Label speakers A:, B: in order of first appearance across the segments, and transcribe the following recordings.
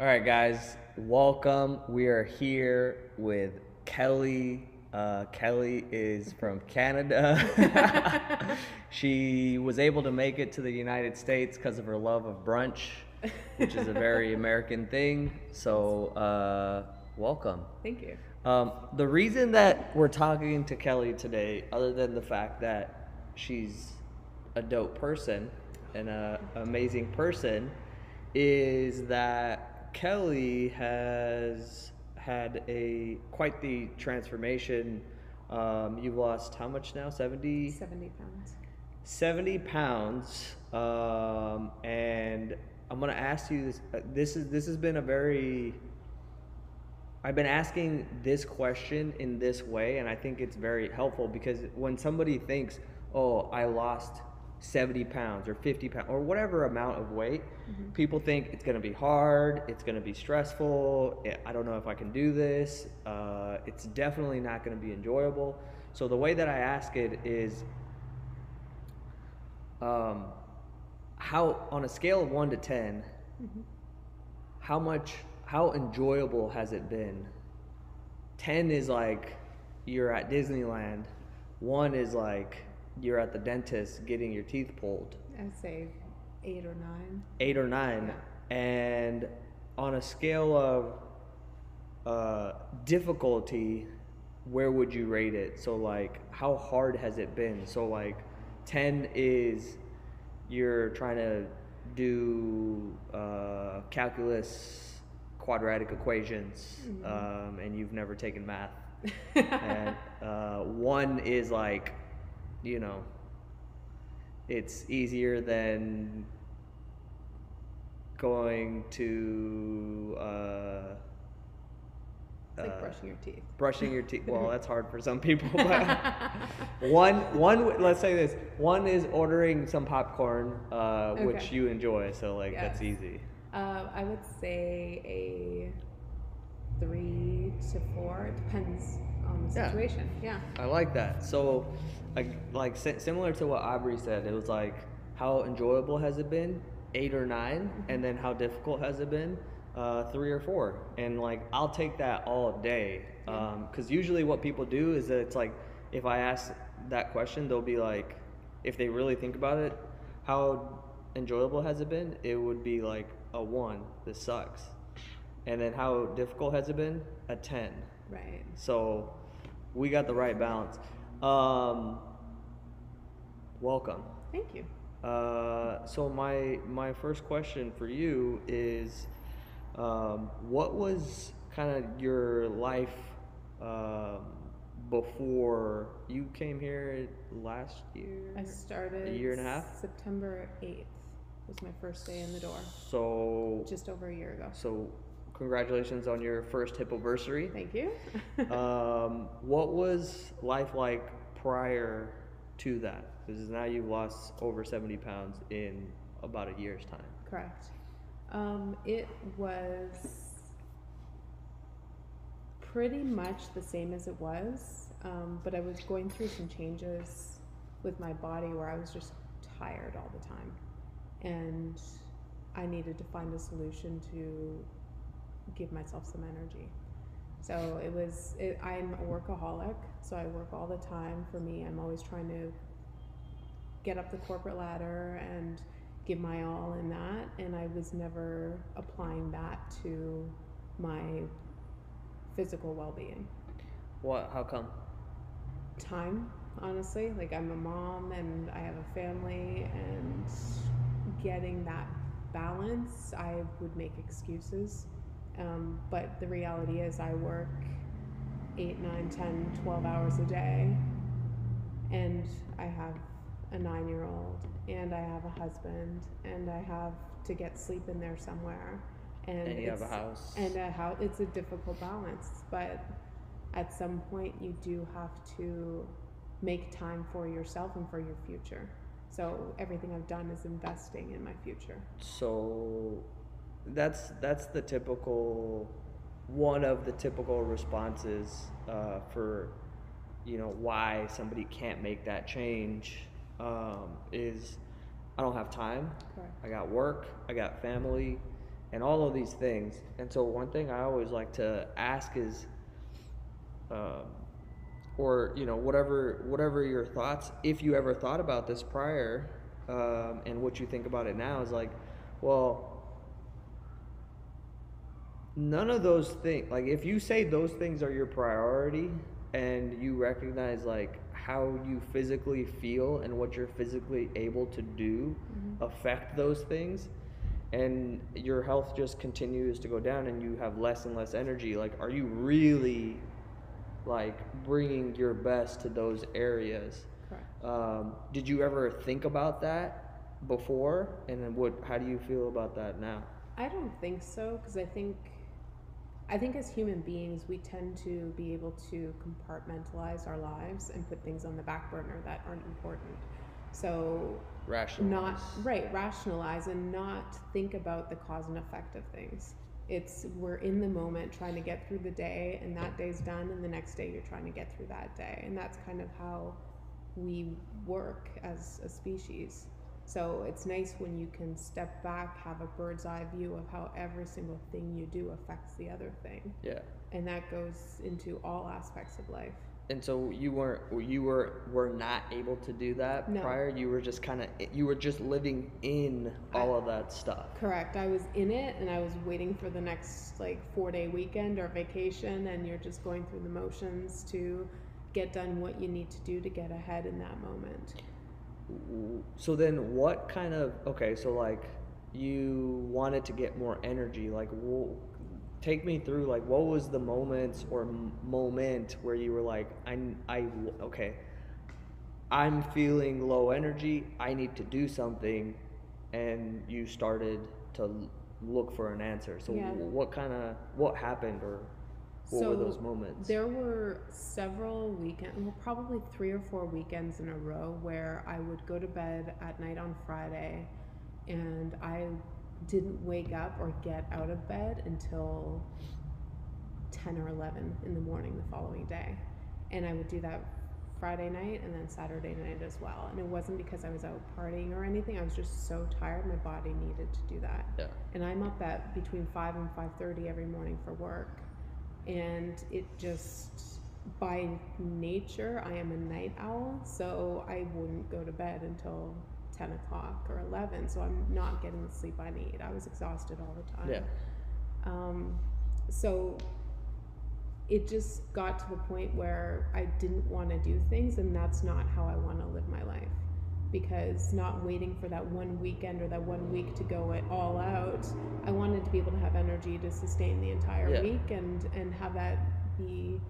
A: All right, guys, welcome. We are here with Kelly. Uh, Kelly is from Canada. she was able to make it to the United States because of her love of brunch, which is a very American thing. So, uh, welcome.
B: Thank you.
A: Um, the reason that we're talking to Kelly today, other than the fact that she's a dope person and an amazing person, is that Kelly has had a quite the transformation. Um, you've lost how much now? 70?
B: 70 pounds.
A: 70 pounds um, and i'm going to ask you this uh, this is this has been a very i've been asking this question in this way and i think it's very helpful because when somebody thinks oh i lost 70 pounds or 50 pounds or whatever amount of weight people think it's going to be hard it's going to be stressful eh, i don't know if i can do this uh, it's definitely not going to be enjoyable. So the way that i ask it is um, how on a scale of one to 10 how much how enjoyable has it been? 10 is like you're at disneyland one is like you're at the dentist getting your teeth pulled.
B: I'd say eight or nine.
A: eight or nine. And on a scale of uh, difficulty where would you rate it? So like how hard has it been? So like 10 is you're trying to do uh, calculus quadratic equations um, and you've never taken math. And uh, one is like you know it's easier than going to uh,
B: It's like
A: uh,
B: brushing your teeth.
A: brushing your teeth. Well, that's hard for some people. But one, one. Let's say this. One is ordering some popcorn, uh, which you enjoy. So like that's easy.
B: Uh, I would say a three to four. It depends the
A: Yeah.
B: situation. Yeah.
A: I like that. So, like, like si- similar to what Aubrey said, it was like, how enjoyable has it been? Eight or 9 mm-hmm. and then how difficult has it been? Uh, three or four. And like, I'll take that all day. Because um, usually, what people do is that it's like, if I ask that question, they'll be like, if they really think about it, how enjoyable has it been? It would be like a one. This sucks. And then how difficult has it been? A ten.
B: Right.
A: So we got the right balance. Um, welcome.
B: Thank you.
A: Uh, so my my first question for you is, um, what was kind of your life um, before you came here last year?
B: I started
A: a year and a half.
B: September 8th was my first day in the door.
A: So
B: Just over a year ago.
A: so congratulations on your first hippoversary.
B: Thank you.
A: um, what was life like prior to that? Because now you've lost over 70 pounds in about a year's time.
B: Correct. Um, it was pretty much the same as it was, um, but I was going through some changes with my body where I was just tired all the time. And I needed to find a solution to give myself some energy. So it was, it, I'm a workaholic, so I work all the time. For me, I'm always trying to get up the corporate ladder and give my all in that and I was never applying that to my physical well-being.
A: What? How come?
B: Time, honestly, like I'm a mom and I have a family and getting that balance, I would make excuses. Um, but the reality is I work 8, 9, 10, 12 hours a day and I have a nine year old and I have a husband and I have to get sleep in there somewhere. And,
A: And you have a house.
B: And a house, it's a difficult balance, but at some point you do have to make time for yourself and for your future. So everything I've done is investing in my future.
A: So that's that's the typical one of the typical responses uh, for you know why somebody can't make that change um, is I don't have time.
B: Correct.
A: I got work. I got family, and all of these things. And so one thing I always like to ask is, um, or you know, whatever whatever your thoughts, if you ever thought about this prior, um, and what you think about it now is like, well, none of those things. Like if you say those things are your priority, and you recognize like how you physically feel and what you're physically able to do
B: Mhm.
A: affect those things and your health just continues to go down and you have less and less energy like are you really like bringing your best to those areas um, did you ever think about that before and then what how do you feel about that now
B: I don't think so because I think I think as human beings we tend to be able to compartmentalize our lives and put things on the back burner that aren't important. So
A: rational
B: not right rationalize and not think about the cause and effect of things. It's we're in the moment trying to get through the day and that day's done and the next day you're trying to get through that day and that's kind of how we work as a species. So it's nice when you can step back, have a bird's eye view of how every single thing you do affects the other thing.
A: yeah
B: And that goes into all aspects of life.
A: and so you weren't you were were not able to do that
B: No.
A: prior you were just kind of you were just living in all of that stuff
B: Correct. I was in it and I was waiting for the next like four day weekend or vacation, and you're just going through the motions to get done what you need to do to get ahead in that moment.
A: So then, what kind of okay? So like, you wanted to get more energy. Like, take me through. Like, what was the moments or m- moment where you were like, I, I, okay, I'm feeling low energy. I need to do something, and you started to look for an answer. So,
B: Yeah.
A: what kind of what happened or what were those moments?
B: There were several weekends, well, probably three or four weekends in a row where I would go to bed at night on Friday and I didn't wake up or get out of bed until 10 or 11 in the morning the following day. And I would do that Friday night and then Saturday night as well. And it wasn't because I was out partying or anything. I was just so tired my body needed to do that
A: yeah.
B: and I'm up at between five and five thirty every morning for work, and it just by nature I am a night owl, so I wouldn't go to bed until ten o'clock or eleven. So I'm not getting the sleep I need. I was exhausted all the time.
A: Yeah.
B: Um, so it just got to the point where I didn't want to do things, and that's not how I want to live my life. Because not waiting for that one weekend or that one week to go it all out, I wanted to be able to have energy to sustain the entire
A: Yeah.
B: week and and have that be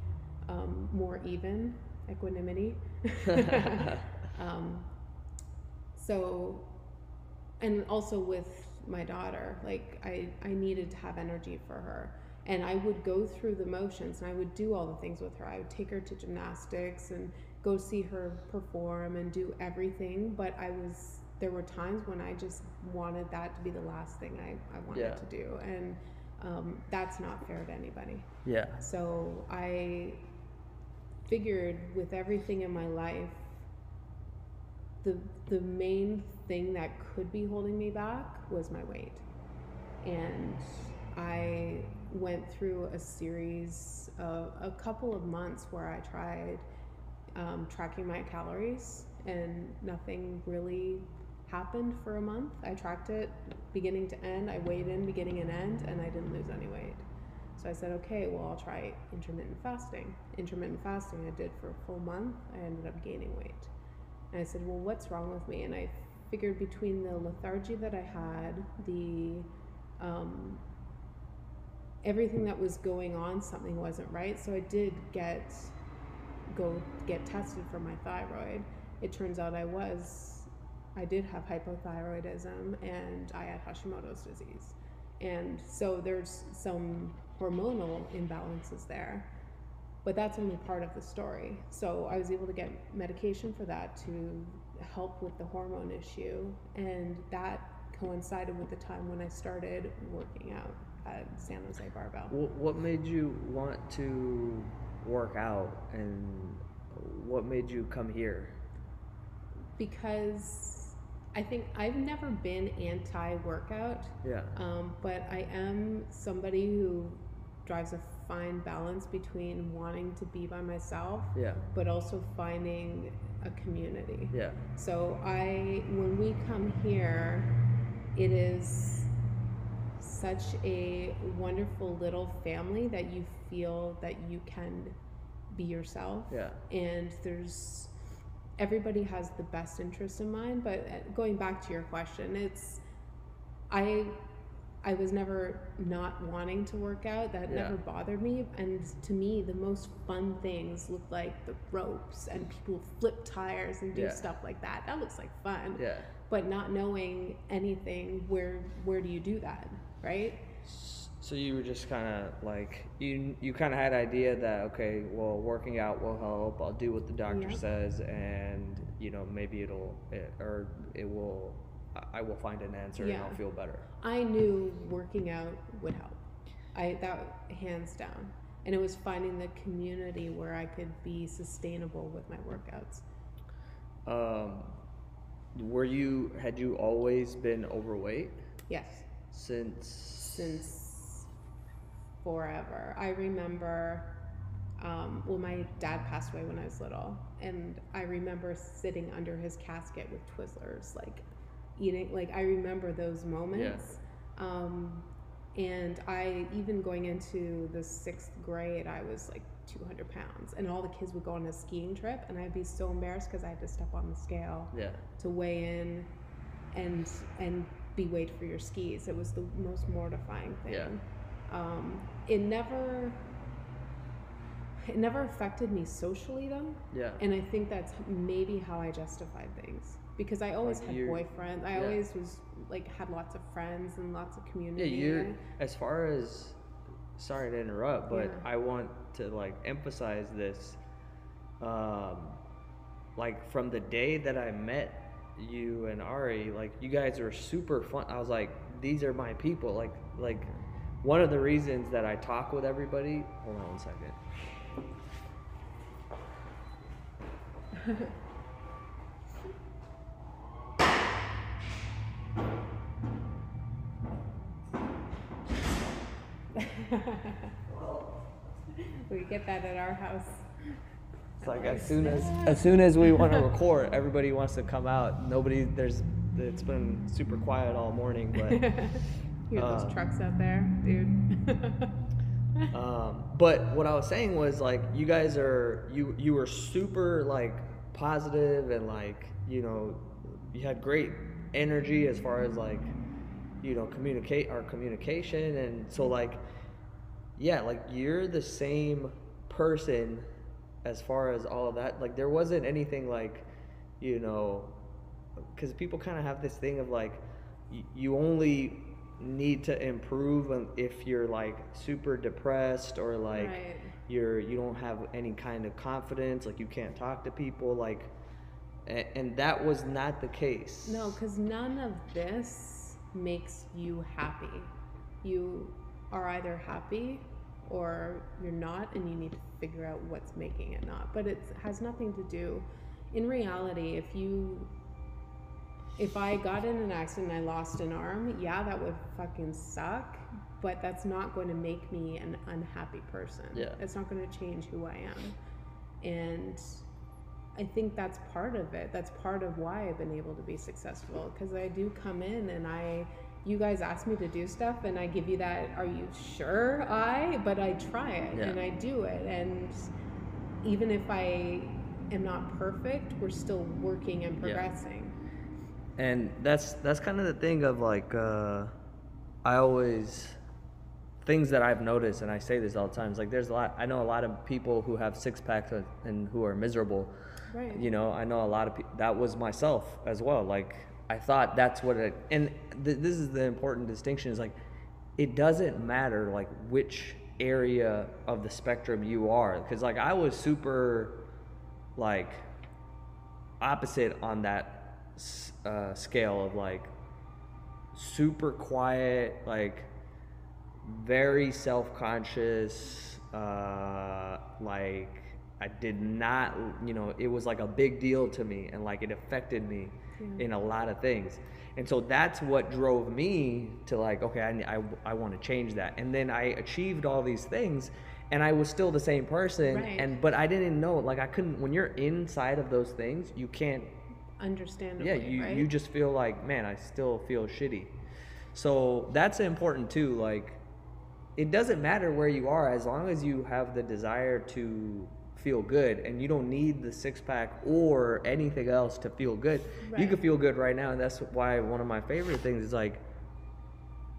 B: um, more even equanimity. um, so, and also with my daughter, like I, I needed to have energy for her. And I would go through the motions and I would do all the things with her. I would take her to gymnastics and go see her perform and do everything. But I was, there were times when I just wanted that to be the last thing I, I wanted
A: Yeah.
B: to do. And um, that's not fair to anybody.
A: yeah.
B: So I figured with everything in my life, the the main thing that could be holding me back was my weight. And I went through a series of a couple of months where I tried um, tracking my calories and nothing really happened for a month. I tracked it beginning to end. I weighed in beginning and end and I didn't lose any weight. So I said, okay, well, I'll try intermittent fasting. Intermittent fasting I did for a full month. I ended up gaining weight. And I said, well, what's wrong with me? And I figured between the lethargy that I had, the um, everything that was going on, something wasn't right. So I did get go get tested for my thyroid. It turns out I was, I did have hypothyroidism and I had Hashimoto's disease. And so there's some hormonal imbalances there. But that's only part of the story. So I was able to get medication for that to help with the hormone issue. And that coincided with the time when I started working out at San Jose Barbell.
A: What, made you want to work out and what made you come here?
B: because I think I've never been anti-workout,
A: Yeah.
B: um, but I am somebody who drives a fine balance between wanting to be by myself,
A: Yeah.
B: but also finding a community.
A: Yeah.
B: So I, when we come here, it is such a wonderful little family that you feel that you can be yourself
A: Yeah.
B: and there's everybody has the best interest in mind but uh, going back to your question it's i i was never not wanting to work out that
A: Yeah.
B: never bothered me and to me the most fun things look like the ropes and people flip tires and do
A: Yeah.
B: stuff like that that looks like fun
A: Yeah.
B: but not knowing anything where where do you do that right
A: So you were just kind of like you you kind of had idea that okay, well, working out will help. I'll do what the doctor
B: Yep.
A: says, and you know maybe it'll it, or it will. I- I will find an answer and I'll feel better.
B: I knew working out would help. I that hands down. And it was finding the community where I could be sustainable with my workouts.
A: Um, were you had you always been overweight
B: Yes,
A: since?
B: since forever. I remember um, well, my dad passed away when I was little, and I remember sitting under his casket with Twizzlers, like eating. Like I remember those moments. Um, and I even going into the sixth grade, I was like 200 pounds, and all the kids would go on a skiing trip, and I'd be so embarrassed because I had to step on the scale
A: Yeah.
B: to weigh in, and and be weighed for your skis. It was the most mortifying thing.
A: Yeah.
B: Um, it never. It never affected me socially though,
A: Yeah.
B: and I think that's maybe how I justified things because I always
A: Like
B: had boyfriends. I
A: yeah.
B: always was like had lots of friends and lots of community.
A: Yeah, you're as far as sorry to interrupt, but
B: Yeah.
A: I want to like emphasize this. Um, like from the day that I met you and Ari, like you guys were super fun. I was like, these are my people. Like, like one of the reasons that I talk with everybody. Hold on one second.
B: we get that at our house.
A: It's like as soon as as soon as we want to record, everybody wants to come out. Nobody there's it's been super quiet all morning, but
B: Hear those
A: Uh,
B: trucks out there, dude.
A: um, but what I was saying was like you guys are you you were super like positive and like you know you had great energy as far as like you know communicate our communication and so like yeah like you're the same person as far as all of that like there wasn't anything like you know because people kind of have this thing of like y- you only need to improve if you're like super depressed or like
B: Right.
A: you're you don't have any kind of confidence like you can't talk to people like and, and that was not the case
B: No, because none of this makes you happy. You are either happy or you're not, and you need to figure out what's making it not. But it has nothing to do. In reality, if you, if I got in an accident and I lost an arm, yeah, that would fucking suck. But that's not going to make me an unhappy person.
A: Yeah.
B: It's not going to change who I am. And I think that's part of it. That's part of why I've been able to be successful because I do come in and I you guys ask me to do stuff and I give you that are you sure I but I try it
A: Yeah.
B: and I do it and even if I am not perfect, we're still working and
A: Yeah.
B: progressing.
A: and that's that's kind of the thing of like uh i always things that i've noticed and i say this all the time is like there's a lot i know a lot of people who have six packs and- and who are miserable
B: Right.
A: you know i know a lot of people that was myself as well like i thought that's what it and th- this is the important distinction is like it doesn't matter like which area of the spectrum you are because like i was super like opposite on that uh, scale of like super quiet like very self-conscious uh, like I did not, you know, it was like a big deal to me and like it affected me
B: Yeah.
A: in a lot of things. And so that's what drove me to like, okay, I, I, I want to change that. And then I achieved all these things and I was still the same person.
B: Right.
A: And, but I didn't know, like, I couldn't, when you're inside of those things, you can't
B: understand.
A: yeah you,
B: right?
A: you just feel like man i still feel shitty so that's important too like it doesn't matter where you are as long as you have the desire to feel good and you don't need the six pack or anything else to feel good you can feel good right now and that's why one of my favorite things is like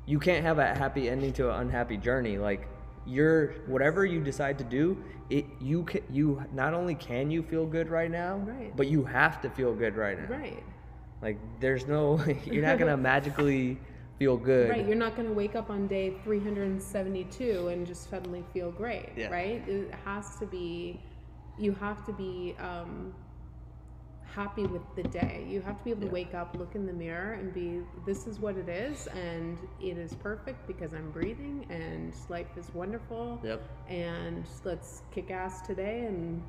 A: you can't have a happy ending to an unhappy journey like you're whatever you decide to do it you can you not only can you feel good right now
B: Right.
A: but you have to feel good right now
B: right.
A: like there's no you're not gonna magically feel good.
B: Right, you're not going to wake up on day 372 and just suddenly feel great,
A: Yeah.
B: right? It has to be, you have to be um, happy with the day. You have to be able to
A: Yeah.
B: wake up, look in the mirror, and be, this is what it is, and it is perfect because I'm breathing, and life is wonderful,
A: Yep.
B: and let's kick ass today and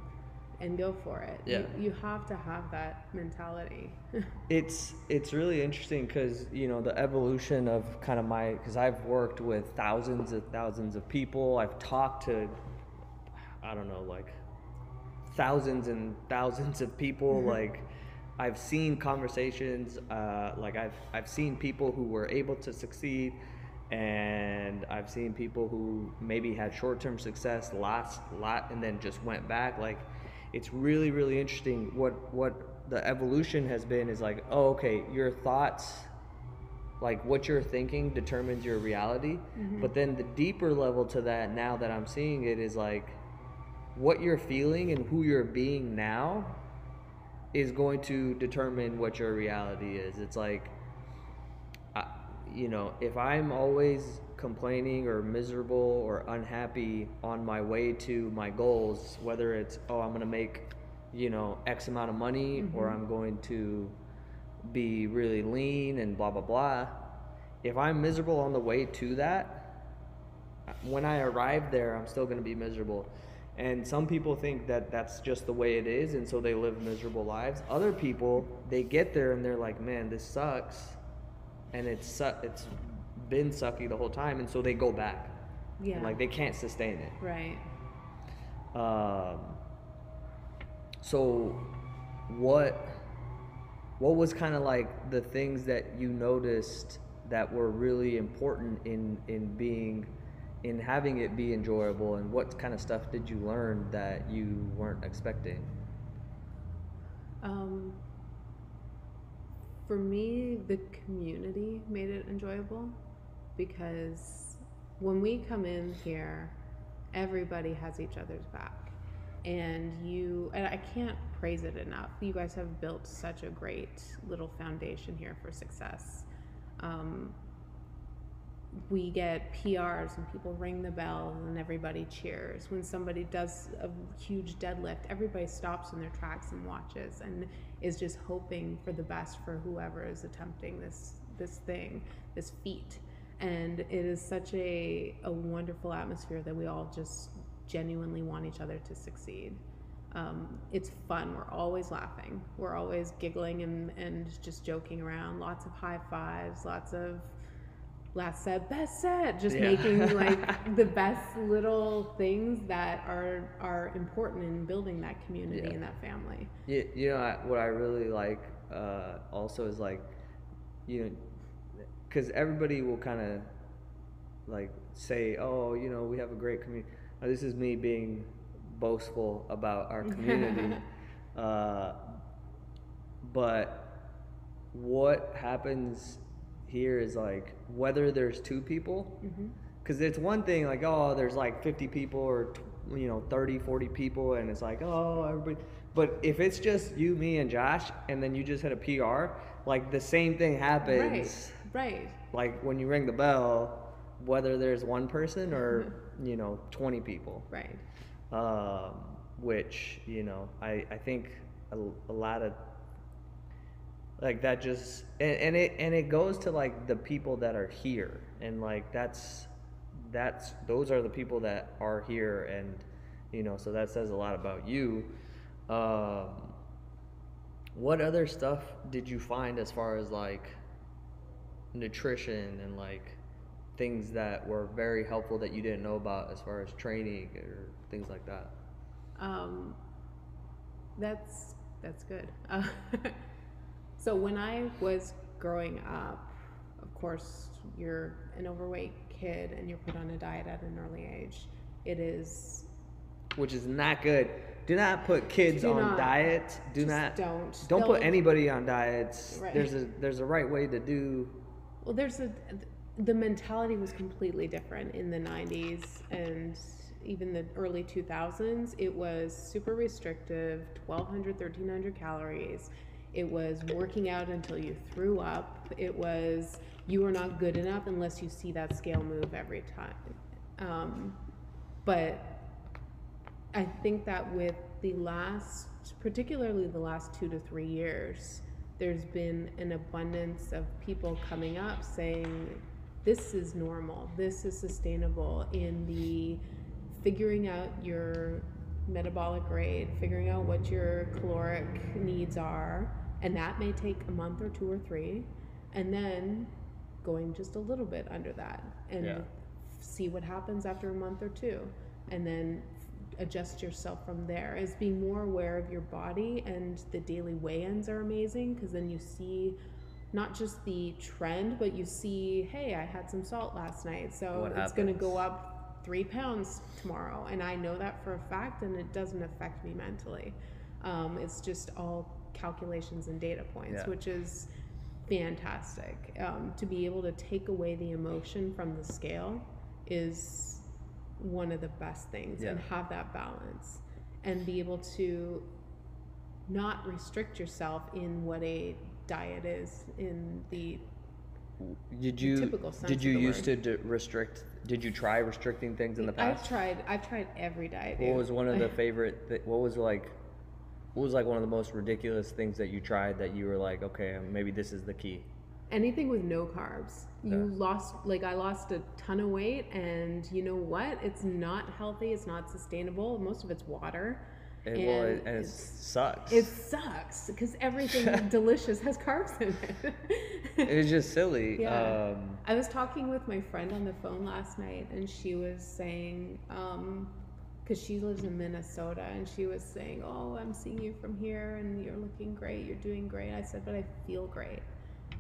B: and go for it.
A: Yeah.
B: You, you have to have that mentality.
A: It's it's really interesting because you know the evolution of kind of my because I've worked with thousands and thousands of people. I've talked to I don't know like thousands and thousands of people. Like I've seen conversations. Uh, like I've I've seen people who were able to succeed. And I've seen people who maybe had short-term success, lost a lot, and then just went back. Like, it's really, really interesting. What what the evolution has been is like, oh, okay, your thoughts, like what you're thinking, determines your reality. But then the deeper level to that, now that I'm seeing it, is like, what you're feeling and who you're being now is going to determine what your reality is. It's like, I, you know, if I'm always complaining or miserable or unhappy on my way to my goals, whether it's, oh, I'm going to make, you know, X amount of money or mm-hmm. I'm going to be really lean and blah, blah, blah. If I'm miserable on the way to that, when I arrive there, I'm still going to be miserable. And some people think that that's just the way it is, and so they live miserable lives. Other people, they get there and they're like, "Man, this sucks," and it's su- it's been sucky the whole time, and so they go back.
B: yeah.
A: And, like they can't sustain it.
B: right.
A: Um, so, what what was kind of like the things that you noticed that were really important in in being in having it be enjoyable, and what kind of stuff did you learn that you weren't expecting?
B: Um, for me, the community made it enjoyable because when we come in here, everybody has each other's back. And you, and I can't praise it enough. You guys have built such a great little foundation here for success. Um, we get PRs and people ring the bell and everybody cheers. When somebody does a huge deadlift, everybody stops in their tracks and watches and is just hoping for the best for whoever is attempting this this thing, this feat. And it is such a, a wonderful atmosphere that we all just genuinely want each other to succeed. Um, it's fun. We're always laughing. We're always giggling and, and just joking around. Lots of high fives, lots of last set, best set, just
A: Yeah.
B: making like the best little things that are are important in building that community
A: Yeah.
B: and that family.
A: You, you know I, what I really like uh, also is like you know because everybody will kind of like say oh you know we have a great community this is me being boastful about our community uh, but what happens here is like whether there's two people because it's one thing like oh there's like 50 people or you know 30 40 people and it's like oh everybody but if it's just you me and josh and then you just hit a pr like the same thing happens
B: Right. right.
A: like when you ring the bell whether there's one person or you know 20 people
B: Right.
A: um, which you know I, I think a, a lot of like that just and, and it and it goes to like the people that are here and like that's that's those are the people that are here and you know, so that says a lot about you. Um, what other stuff did you find as far as like nutrition and like things that were very helpful that you didn't know about as far as training or things like that?
B: Um, that's that's good. Uh, so when I was growing up, of course, you're an overweight kid and you're put on a diet at an early age. It is
A: Which is not good. Do not put kids
B: Do
A: on
B: not.
A: diets. Do
B: Just
A: not
B: don't.
A: don't put anybody on diets.
B: Right.
A: There's a there's a right way to do
B: Well, there's a the mentality was completely different in the 90s and even the early 2000s. It was super restrictive, 1200 1300 calories. It was working out until you threw up. It was you are not good enough unless you see that scale move every time. Um, but I think that with the last, particularly the last two to three years, there's been an abundance of people coming up saying, this is normal, this is sustainable in the figuring out your metabolic rate, figuring out what your caloric needs are, and that may take a month or two or three, and then going just a little bit under that and
A: Yeah.
B: see what happens after a month or two, and then adjust yourself from there. As being more aware of your body and the daily weigh-ins are amazing because then you see not just the trend but you see hey i had some salt last night so
A: What
B: it's going to go up three pounds tomorrow. And i know that for a fact and it doesn't affect me mentally. Um, it's just all calculations and data points
A: Yeah.
B: which is fantastic um, to be able to take away the emotion from the scale is one of the best things and have that balance and be able to not restrict yourself in what a diet is in the
A: Did you
B: typical sense
A: did you used
B: word.
A: to d- restrict? Did you try restricting things in the past I've
B: tried I've tried every diet.
A: What was one of the favorite? Th- what was like? What was like one of the most ridiculous things that you tried that you were like, okay, maybe this is the key?
B: anything with no carbs. You
A: Yeah.
B: lost like I lost a ton of weight and you know what? It's not healthy, it's not sustainable. Most of it's water.
A: And, well, it,
B: And
A: it sucks.
B: It sucks because everything delicious has carbs in it.
A: it was just silly.
B: Yeah.
A: Um,
B: I was talking with my friend on the phone last night, and she was saying, because she lives in Minnesota, and she was saying, "Oh, I'm seeing you from here, and you're looking great. You're doing great." I said, "But I feel great.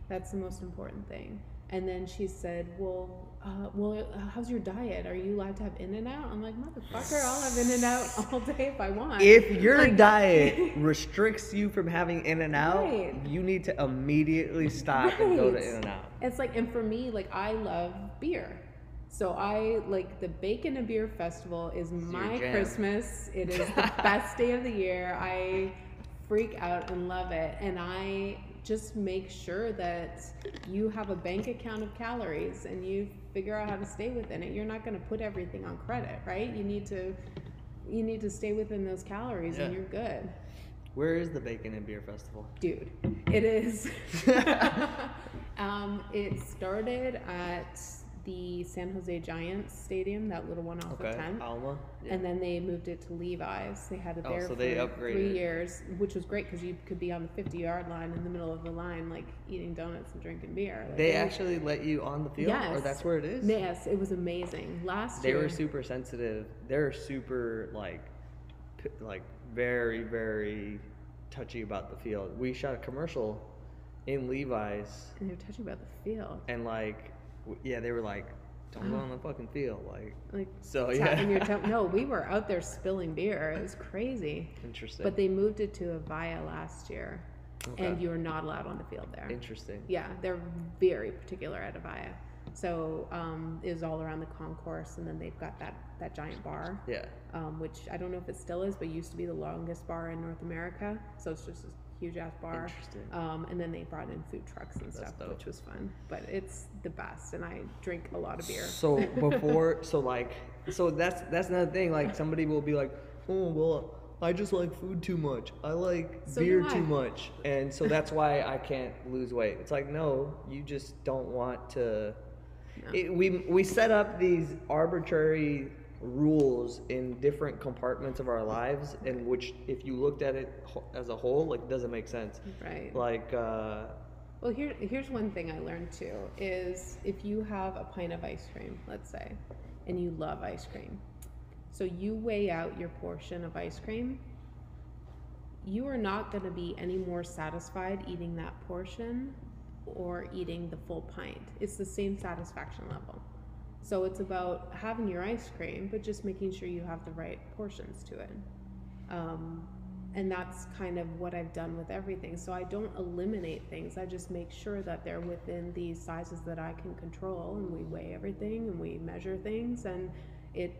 B: That's the most important thing." And then she said, "Well, uh, well, uh, how's your diet? Are you allowed to have In-N-Out?" I'm like, "Motherfucker, I'll have In-N-Out all day if I want."
A: if your
B: Like-
A: diet restricts you from having In-N-Out,
B: Right.
A: you need to immediately stop and go to In-N-Out.
B: It's like, and for me, like I love beer. So I like the Bacon and Beer Festival is my. Christmas. It is the best day of the year. I freak out and love it. And I just make sure that you have a bank account of calories and you figure out how to stay within it. You're not going to put everything on credit, right? You need to you need to stay within those calories and you're good.
A: Where is the Bacon and Beer Festival?
B: Dude, it is. um, it started at the San Jose Giants Stadium, that little one off
A: Okay,
B: of 10th.
A: Alma. Yeah.
B: And then they moved it to Levi's. They had it
A: Oh,
B: there
A: so
B: for
A: they
B: three years, which was great because you could be on the 50 yard line in the middle of the line, like eating donuts and drinking beer. Like,
A: they actually let you on the field, or that's where it is.
B: Yes, it was amazing. Last
A: they
B: year.
A: were super sensitive. They're super like, p- like very very touchy about the field. We shot a commercial in Levi's,
B: and they're touching about the field.
A: and like, yeah, they were like, "Don't go on the fucking field." Like,
B: Like,
A: so yeah,
B: your. No, we were out there spilling beer. It was crazy.
A: interesting.
B: But they moved it to Avaya last year, and you are not allowed on the field there.
A: interesting.
B: Yeah, they're very particular at Avaya. So um, it was all around the concourse, and then they've got that that giant bar,
A: Yeah,
B: um, which I don't know if it still is, but used to be the longest bar in North America. So it's just huge ass bar. Um, and then they brought in food trucks and
A: That's
B: stuff,
A: dope.
B: which was fun. But it's the best, and I drink a lot of beer.
A: So before, so like, so that's that's another thing. Like somebody will be like, "Oh well, I just like food too much. I like
B: So
A: beer too much, and so that's why I can't lose weight." It's like, no, you just don't want to.
B: No.
A: It, we we set up these arbitrary rules in different compartments of our lives, in which if you looked at it as a whole, like doesn't make sense.
B: Right.
A: Like, uh,
B: Well, here, here's one thing I learned too is if you have a pint of ice cream, let's say, and you love ice cream, so you weigh out your portion of ice cream, you are not going to be any more satisfied eating that portion or eating the full pint. It's the same satisfaction level. So it's about having your ice cream, but just making sure you have the right portions to it. Um, and that's kind of what I've done with everything. So I don't eliminate things. I just make sure that they're within these sizes that I can control, and we weigh everything and we measure things, and it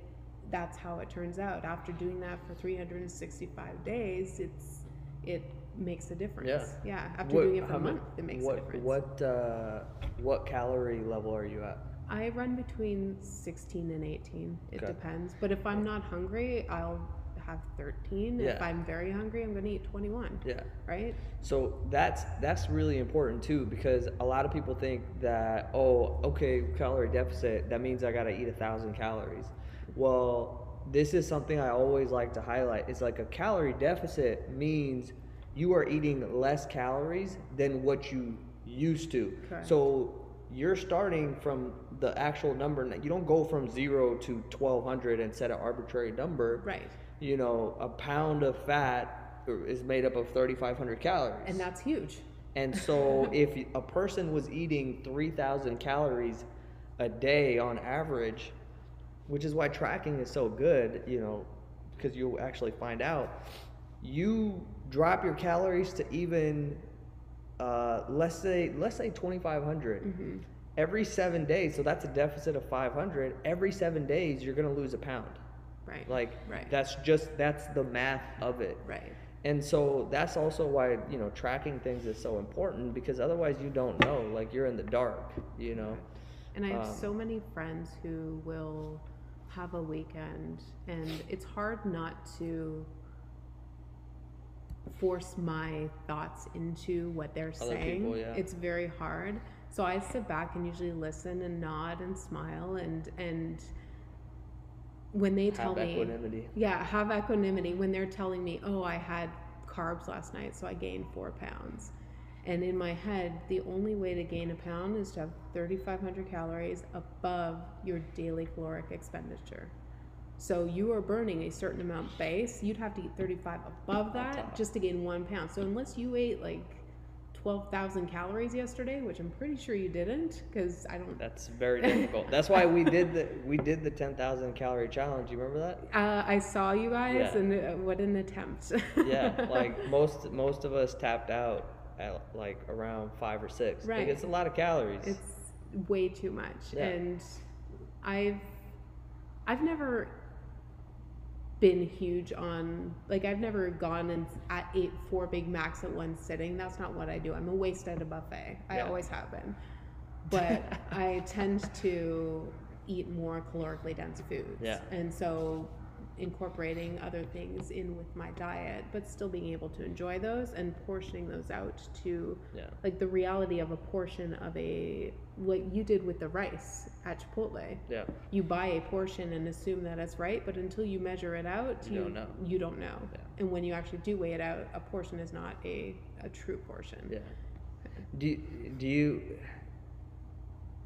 B: that's how it turns out. After doing that for 365 days, it's it makes a difference.
A: Yeah.
B: Yeah. After
A: what-
B: doing it for a month, it makes
A: what,
B: a difference.
A: What uh, what calorie level are you at?
B: I run between 16 and 18. It
A: Okay.
B: depends. But if I'm not hungry, I'll have 13. If I'm very hungry, I'm going to eat 21.
A: Yeah.
B: Right?
A: So that's that's really important too because a lot of people think that oh okay calorie deficit that means I gotta eat a thousand calories. Well, this is something I always like to highlight. It's like a calorie deficit means you are eating less calories than what you used to.
B: Correct.
A: So you're starting from the actual number. You don't go from zero to 1200 and set an arbitrary number
B: Right.
A: you know, a pound of fat is made up of 3,500 calories.
B: And that's huge.
A: And so, if a person was eating 3,000 calories a day on average, which is why tracking is so good, you know, because you'll actually find out, you drop your calories to even, uh, let's say, let's say 2,500
B: hmm
A: every seven days. So that's a deficit of 500. Every seven days, you're gonna lose a pound.
B: Right.
A: Like
B: Right.
A: that's just that's the math of it.
B: right.
A: And so that's also why, you know, tracking things is so important because otherwise you don't know. Like you're in the dark, you know.
B: And I have
A: Um,
B: so many friends who will have a weekend, and it's hard not to force my thoughts into what they're
A: Other
B: saying.
A: people, yeah.
B: It's very hard. So I sit back and usually listen and nod and smile and and when they tell
A: Have
B: me
A: equanimity.
B: yeah, have equanimity when they're telling me, oh, I had carbs last night, so I gained four pounds. And in my head, the only way to gain a pound is to have 3,500 calories above your daily caloric expenditure. So you are burning a certain amount base. You'd have to eat 35 above that just to gain one pound. So unless you ate like 12,000 calories yesterday, which I'm pretty sure you didn't, because I don't.
A: That's very difficult. That's why we did the we did the 10,000 calorie challenge. You remember that?
B: Uh, I saw you guys,
A: Yeah.
B: and uh, what an attempt!
A: Yeah, like most most of us tapped out at like around 5 or 6. Like
B: Right.
A: it's a lot of calories.
B: it's way too much
A: Yeah.
B: and i've i've never been huge on like i've never gone and at ate four big macs at one sitting. That's not what i do. I'm a waste at a buffet. I
A: Yeah.
B: always have been. But i tend to eat more calorically dense foods.
A: Yeah.
B: and so incorporating other things in with my diet but still being able to enjoy those and portioning those out to
A: yeah.
B: like the reality of a portion of a what you did with the rice at Chipotle.
A: Yeah.
B: You buy a portion and assume that it's right, but until you measure it out,
A: You don't know.
B: You don't know.
A: Yeah.
B: And when you actually do weigh it out, a portion is not a, a true portion.
A: Yeah. Do do you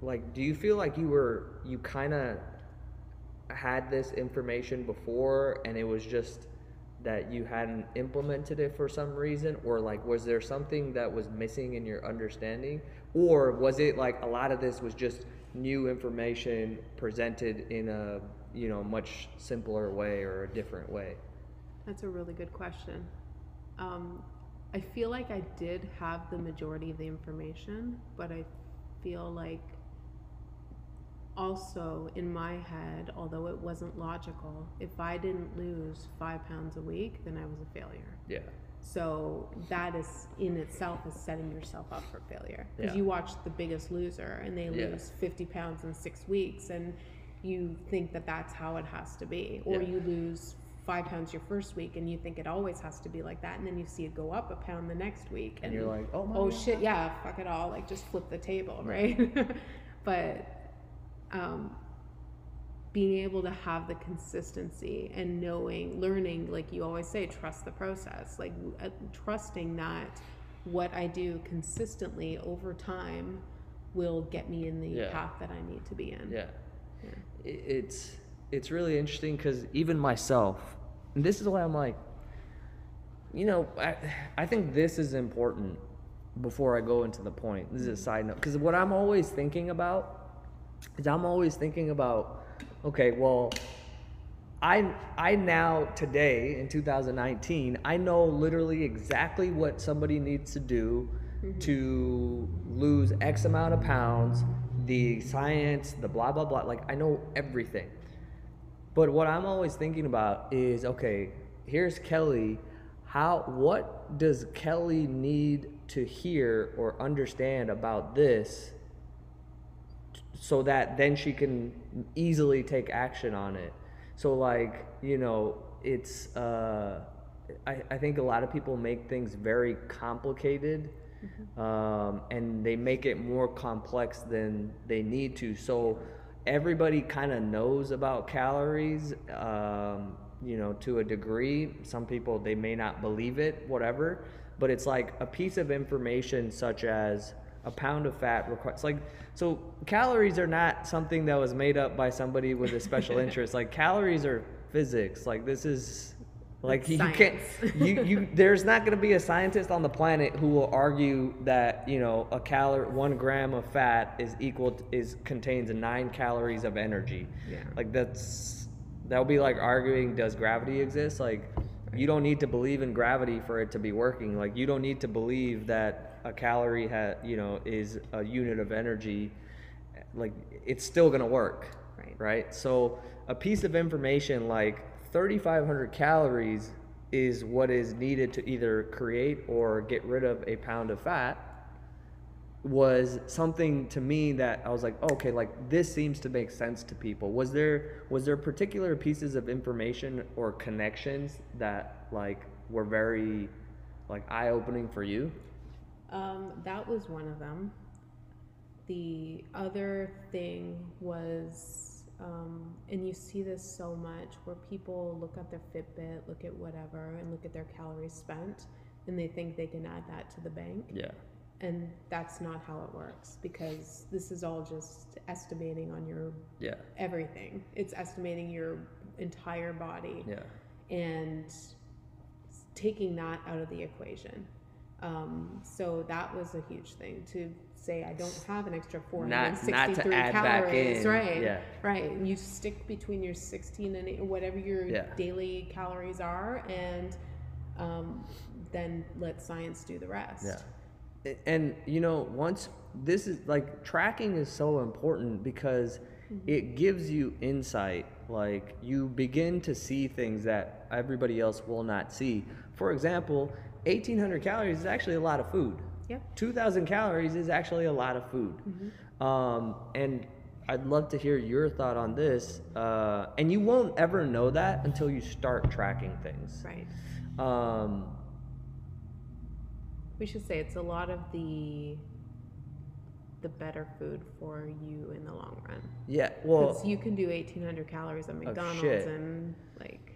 A: like do you feel like you were you kind of had this information before and it was just that you hadn't implemented it for some reason? Or like was there something that was missing in your understanding? Or was it like a lot of this was just new information presented in a you know much simpler way or a different way?
B: That's a really good question. Um, I feel like I did have the majority of the information, but I feel like also in my head, although it wasn't logical, if I didn't lose five pounds a week, then I was a failure.
A: yeah
B: So that is in itself is setting yourself up for failure because
A: Yeah.
B: you watch The Biggest Loser and they
A: Yeah.
B: lose 50 pounds in six weeks and you think that that's how it has to be, or
A: Yeah.
B: you lose five pounds your first week and you think it always has to be like that, and then you see it go up a pound the next week,
A: and you're like oh my
B: oh shit, yeah, fuck it all, like just flip the table, right? but um, being able to have the consistency and knowing, learning, like you always say, trust the process, like uh, trusting that what I do consistently over time will get me in the
A: Yeah.
B: path that I need to be in.
A: Yeah.
B: Yeah.
A: It's it's really interesting because even myself, and this is why I'm like, you know, I I think this is important before I go into the point. This is a side note because what I'm always thinking about is I'm always thinking about, okay, well, I I now today in 2019 I know literally exactly what somebody needs to do mm-hmm. to lose X amount of pounds, the science, the blah blah blah. Like I know everything. But what I'm always thinking about is okay, here's Kelly. How what does Kelly need to hear or understand about this so that then she can easily take action on it. So like, you know, it's uh I, I think a lot of people make things very complicated um, and they make it more complex than they need to. So everybody kind of knows about calories, um, you know, to a degree. Some people they may not believe it, whatever. But it's like a piece of information such as a pound of fat requires like so calories are not something that was made up by somebody with a special interest. Like calories are physics. Like this is like you can't you you there's not going to be a scientist on the planet who will argue that you know a calorie one gram of fat is equal to, is contains nine calories of energy
B: Yeah.
A: like that's that would be like arguing does gravity exist like you don't need to believe in gravity for it to be working like you don't need to believe that a calorie ha, you know is a unit of energy like it's still going to work
B: Right.
A: right so a piece of information like 3500 calories is what is needed to either create or get rid of a pound of fat was something to me that I was like, okay, like this seems to make sense to people. Was there was there particular pieces of information or connections that like were very like eye opening for you?
B: Um, that was one of them. The other thing was, um, and you see this so much where people look at their Fitbit, look at whatever, and look at their calories spent, and they think they can add that to the bank.
A: Yeah.
B: And that's not how it works because this is all just estimating on your
A: Yeah.
B: everything. It's estimating your entire body
A: Yeah.
B: and taking that out of the equation. Um, so that was a huge thing to say I don't have an extra
A: Not- not to
B: 463
A: add back
B: calories,
A: in,
B: right?
A: yeah.
B: Right. And you stick between your 16 and eight, whatever your
A: Yeah.
B: daily calories are, and um, then let science do the rest.
A: Yeah. And you know, once this is like tracking is so important because it gives you insight. Like you begin to see things that everybody else will not see. For example, 1800 calories is actually a lot of food.
B: Yep.
A: 2000 calories is actually a lot of food. Um, and I'd love to hear your thought on this. Uh, and you won't ever know that until you start tracking things.
B: Right.
A: Um,
B: We should say it's a lot of the the better food for you in the long run.
A: yeah. Well,
B: Because you can do 1,800 calories at McDonald's
A: shit.
B: and like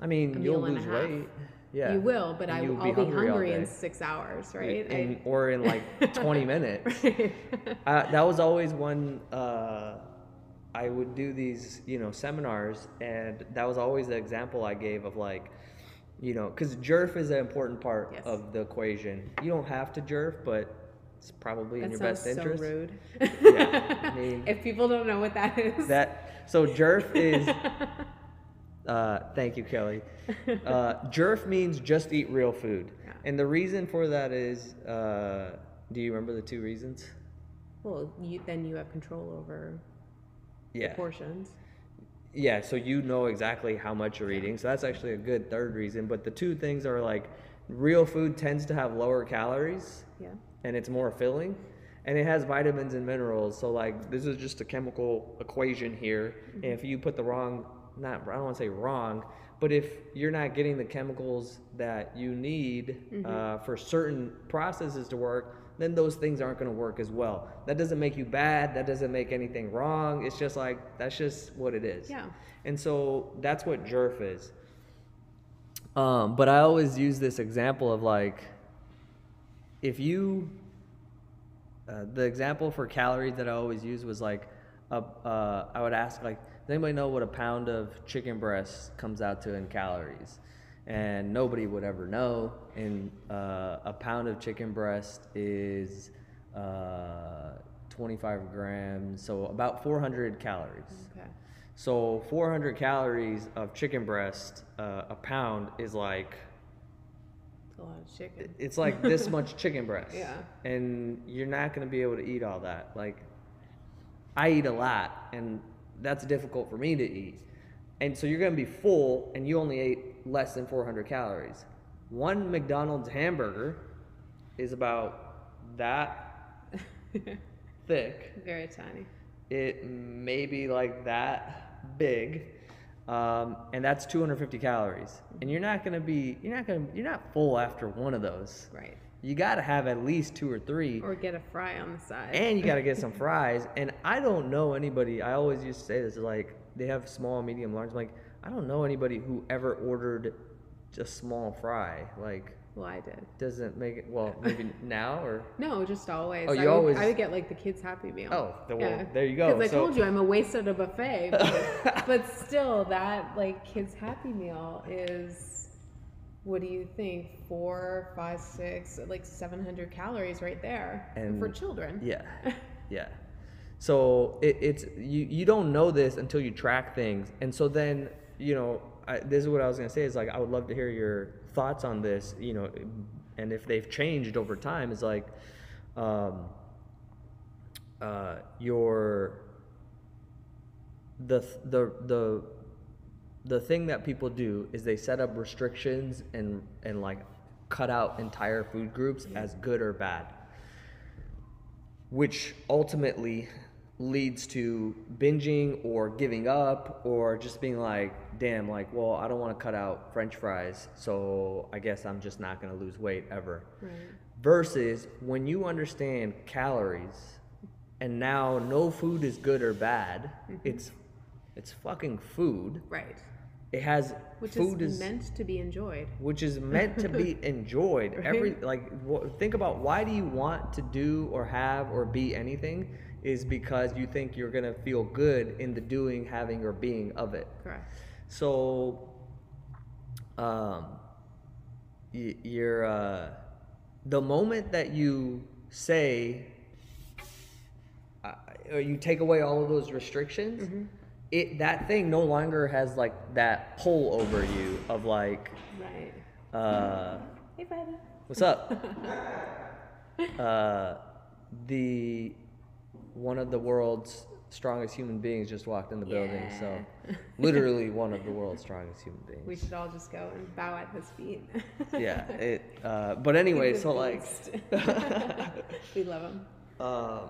A: I mean,
B: a
A: you'll
B: meal and a
A: lose
B: half.
A: weight. Yeah.
B: you will, but I,
A: you'll
B: I'll be
A: hungry
B: hungry in six hours, right?
A: In,
B: I-
A: or in like 20 minutes.
B: Right.
A: Uh, that was always one. Uh, I would do these, you know, seminars, and that was always the example I gave of like, you know, because jerf is an important part
B: Yes.
A: of the equation. You don't have to jerf, but it's probably in your best interest.
B: so rude.
A: Yeah, I mean-
B: if people don't know what that is,
A: That so jerf is. Uh, thank you, Kelly. Uh, jerf means just eat real food,
B: Yeah.
A: and the reason for that is, uh, do you remember the two reasons?
B: well, you then you have control over
A: Yeah,
B: portions.
A: yeah. So you know exactly how much you're eating. So that's actually a good third reason. But the two things are like, real food tends to have lower calories
B: Yeah.
A: and it's more filling, and it has vitamins and minerals. So like, this is just a chemical equation here. And if you put the wrong, not I don't want to say wrong, but if you're not getting the chemicals that you need uh, for certain processes to work, then those things aren't going to work as well. That doesn't make you bad. That doesn't make anything wrong. It's just like that's just what it is.
B: Yeah.
A: And so that's what jerf is. Um, but I always use this example of like, if you, uh, the example for calories that I always use was like, a, uh, I would ask like, does anybody know what a pound of chicken breast comes out to in calories? And nobody would ever know. And uh, a pound of chicken breast is uh, 25 grams, so about 400 calories.
B: Okay.
A: So 400 calories of chicken breast, uh, a pound is like
B: It's a lot of chicken.
A: it's like this much chicken breast.
B: Yeah.
A: And you're not gonna be able to eat all that. Like I eat a lot, and that's difficult for me to eat. And so you're gonna be full, and you only ate less than 400 calories. One McDonald's hamburger is about that thick.
B: Very tiny.
A: it may be like that big um, and that's 250 calories and you're not going to be you're not going to you're not full after one of those
B: Right.
A: You got to have at least two or three
B: Or get a fry on the side.
A: and you got to get some fries and i don't know anybody i always used to say this like they have small medium large I'm like i don't know anybody who ever ordered just small fry like
B: well, I did.
A: doesn't make it well maybe now or
B: No, just always.
A: Oh, you
B: I would,
A: always-
B: I would get like the kids' Happy Meal.
A: oh the, well, there you go
B: Because I
A: So-
B: told you I'm a waste at a buffet, but, but still, that like kids' Happy Meal is. What do you think? Four, five, six, like 700 calories right there
A: And-
B: for children.
A: Yeah, yeah. So it, it's you. You don't know this until you track things, and so then you know. I, this is what I was gonna say. Is like I would love to hear your thoughts on this. You know, and if they've changed over time. Is like, um, uh, your the the the the thing that people do is they set up restrictions and and like cut out entire food groups as good or bad which ultimately leads to binging or giving up or just being like damn like well i don't want to cut out french fries so i guess i'm just not going to lose weight ever
B: Right.
A: versus when you understand calories and now no food is good or bad mm-hmm. it's it's fucking food
B: Right.
A: It has
B: Which
A: food
B: is,
A: is
B: meant to be enjoyed.
A: which is meant to be enjoyed. Every like think about why do you want to do or have or be anything is because you think you're gonna feel good in the doing, having, or being of it.
B: Correct.
A: So, um, y- you're uh, the moment that you say, uh, or you take away all of those restrictions,
B: Mm-hmm.
A: It that thing no longer has like that pull over you of like,
B: Right.
A: uh,
B: Hey, buddy.
A: what's up? uh, the one of the world's strongest human beings just walked in the building. So, literally one of the world's strongest human beings.
B: We should all just go and bow at his feet.
A: yeah it uh, but anyway so like
B: we love him.
A: um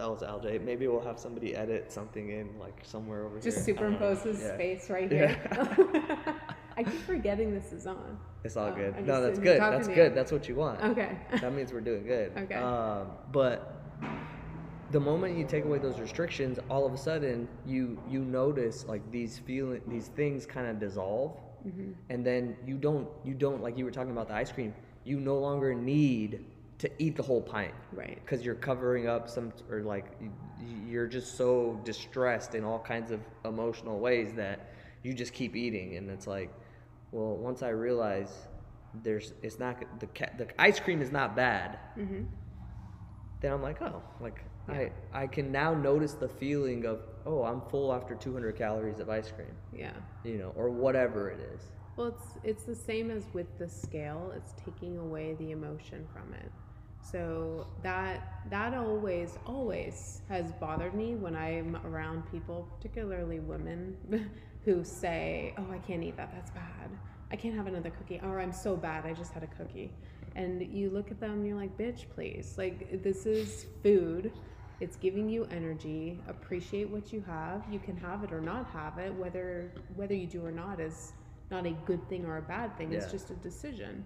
A: that was LJ. Maybe we'll have somebody edit something in like somewhere over
B: Just
A: here. Just
B: superimpose his
A: Yeah.
B: face right
A: Yeah.
B: here. I keep forgetting this is on.
A: It's all
B: Oh,
A: good.
B: I'm
A: No, that's good. That's good. That's what you want.
B: Okay.
A: That means we're doing good.
B: Okay.
A: Um, but the moment you take away those restrictions, all of a sudden you you notice like these feeling these things kind of dissolve,
B: Mm-hmm.
A: and then you don't you don't like you were talking about the ice cream. You no longer need to eat the whole pint.
B: Right.
A: because you're covering up some or like you're just so distressed in all kinds of emotional ways that you just keep eating and it's like well once i realize there's it's not the the ice cream is not bad
B: Mm-hmm.
A: then i'm like oh like
B: Yeah.
A: i i can now notice the feeling of oh i'm full after 200 calories of ice cream
B: Yeah.
A: you know or whatever it is
B: Well, it's it's the same as with the scale. It's taking away the emotion from it. So that that always always has bothered me when I'm around people, particularly women, who say, "Oh, I can't eat that. That's bad. I can't have another cookie." Or I'm so bad. I just had a cookie. And you look at them and you're like, "Bitch, please. Like this is food. It's giving you energy. Appreciate what you have. You can have it or not have it. Whether whether you do or not is not a good thing or a bad thing. It's just a decision.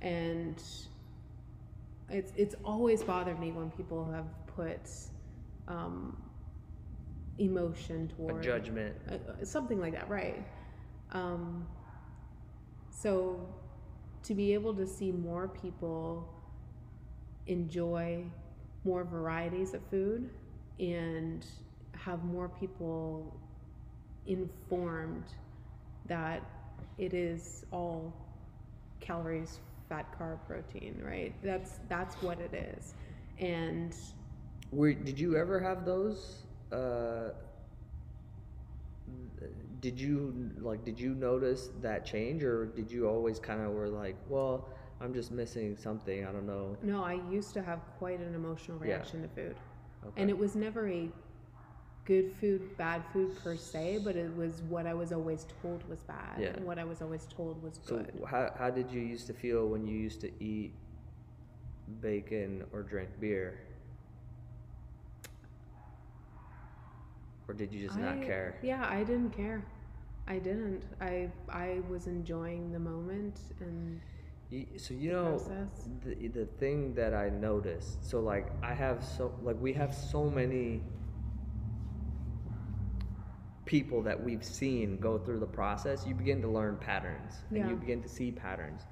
B: And it's it's always bothered me when people have put um, emotion
A: A
B: toward
A: judgment.
B: uh, uh, something like that, right? Um, so to be able to see more people enjoy more varieties of food and have more people informed that it is all calories, fat, carb, protein, right? That's that's what it is, and
A: Were, did you ever have those? Uh, did you like? Did you notice that change, or did you always kind of were like, well, I'm just missing something. I don't know.
B: no, I used to have quite an emotional
A: Yeah.
B: reaction to food.
A: Okay.
B: and it was never a good food bad food per se but it was what i was always told was bad
A: Yeah.
B: and what i was always told was
A: so
B: good
A: how how did you used to feel when you used to eat bacon or drink beer? Or did you just not care?
B: yeah i didn't care i didn't i i was enjoying the moment and
A: So you know
B: process.
A: the the thing that I noticed. So like I have so like we have so many people that we've seen go through the process. You begin to learn patterns and you begin to see patterns.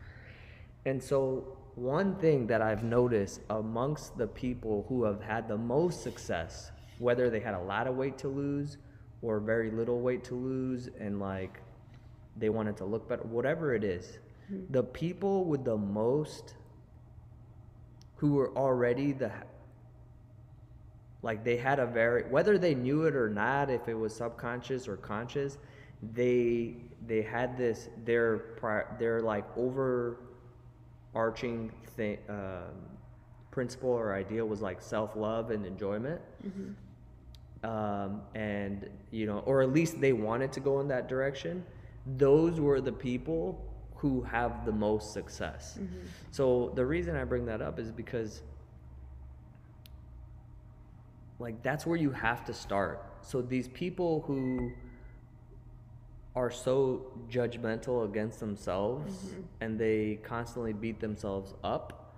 A: And so one thing that I've noticed amongst the people who have had the most success, whether they had a lot of weight to lose or very little weight to lose and like they wanted to look better, whatever it is, hmm. the people with the most who were already the like they had a very whether they knew it or not if it was subconscious or conscious they they had this their pri- their like overarching thing um, principle or idea was like self-love and enjoyment. Um, and you know or at least they wanted to go in that direction. Those were the people who have the most success. So the reason i bring that up is because like that's where you have to start. So these people who are so judgmental against themselves mm-hmm. and they constantly beat themselves up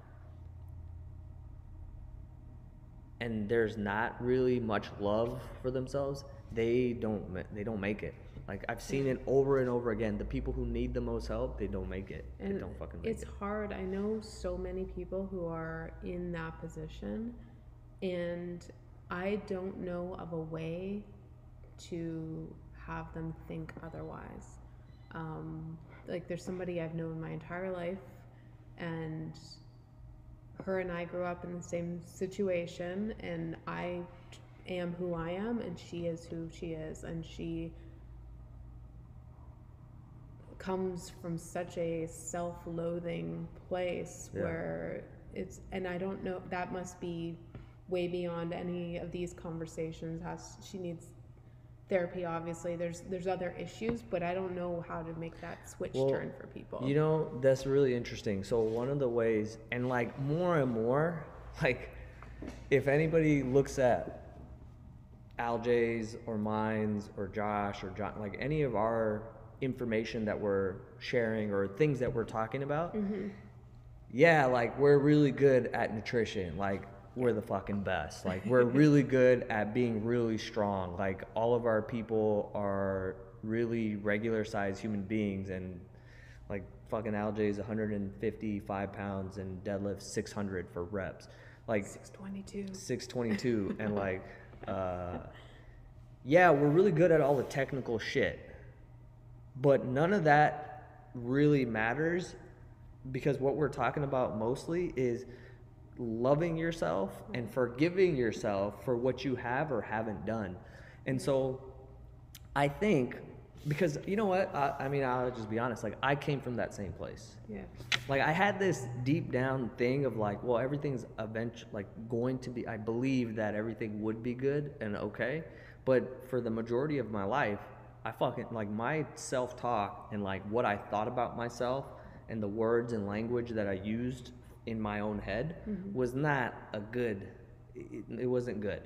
A: and there's not really much love for themselves they don't they don't make it. Like i've seen it over and over again. The people who need the most help they don't make it. They don't fucking make
B: it's
A: it.
B: hard. I know so many people who are in that position and i don't know of a way to have them think otherwise um, like there's somebody i've known my entire life and her and i grew up in the same situation and i am who i am and she is who she is and she comes from such a self-loathing place
A: Yeah.
B: where it's and I don't know that must be way beyond any of these conversations has she needs therapy obviously there's there's other issues but I don't know how to make that switch
A: Well,
B: turn for people
A: You know, that's really interesting. So one of the ways, and like more and more, like if anybody looks at LJ's or mine's or Josh or John, like any of our information that we're sharing or things that we're talking about, mm-hmm. yeah, like we're really good at nutrition. Like we're the fucking best. Like we're really good at being really strong. Like all of our people are really regular sized human beings and like fucking LJ is 155 pounds and deadlifts 600 for reps. Like
B: 622
A: 622 and like uh yeah we're really good at all the technical shit but none of that really matters because what we're talking about mostly is loving yourself and forgiving yourself for what you have or haven't done. And so i think because you know what? I, I mean i'll just be honest like i came from that same place.
B: Yeah.
A: Like I had this deep down thing of like, well, everything's eventually like going to be. I believe that everything would be good and okay, but for the majority of my life, I fucking like my self talk and like what I thought about myself and the words and language that I used in my own head mm-hmm. was not a good. It, it wasn't good.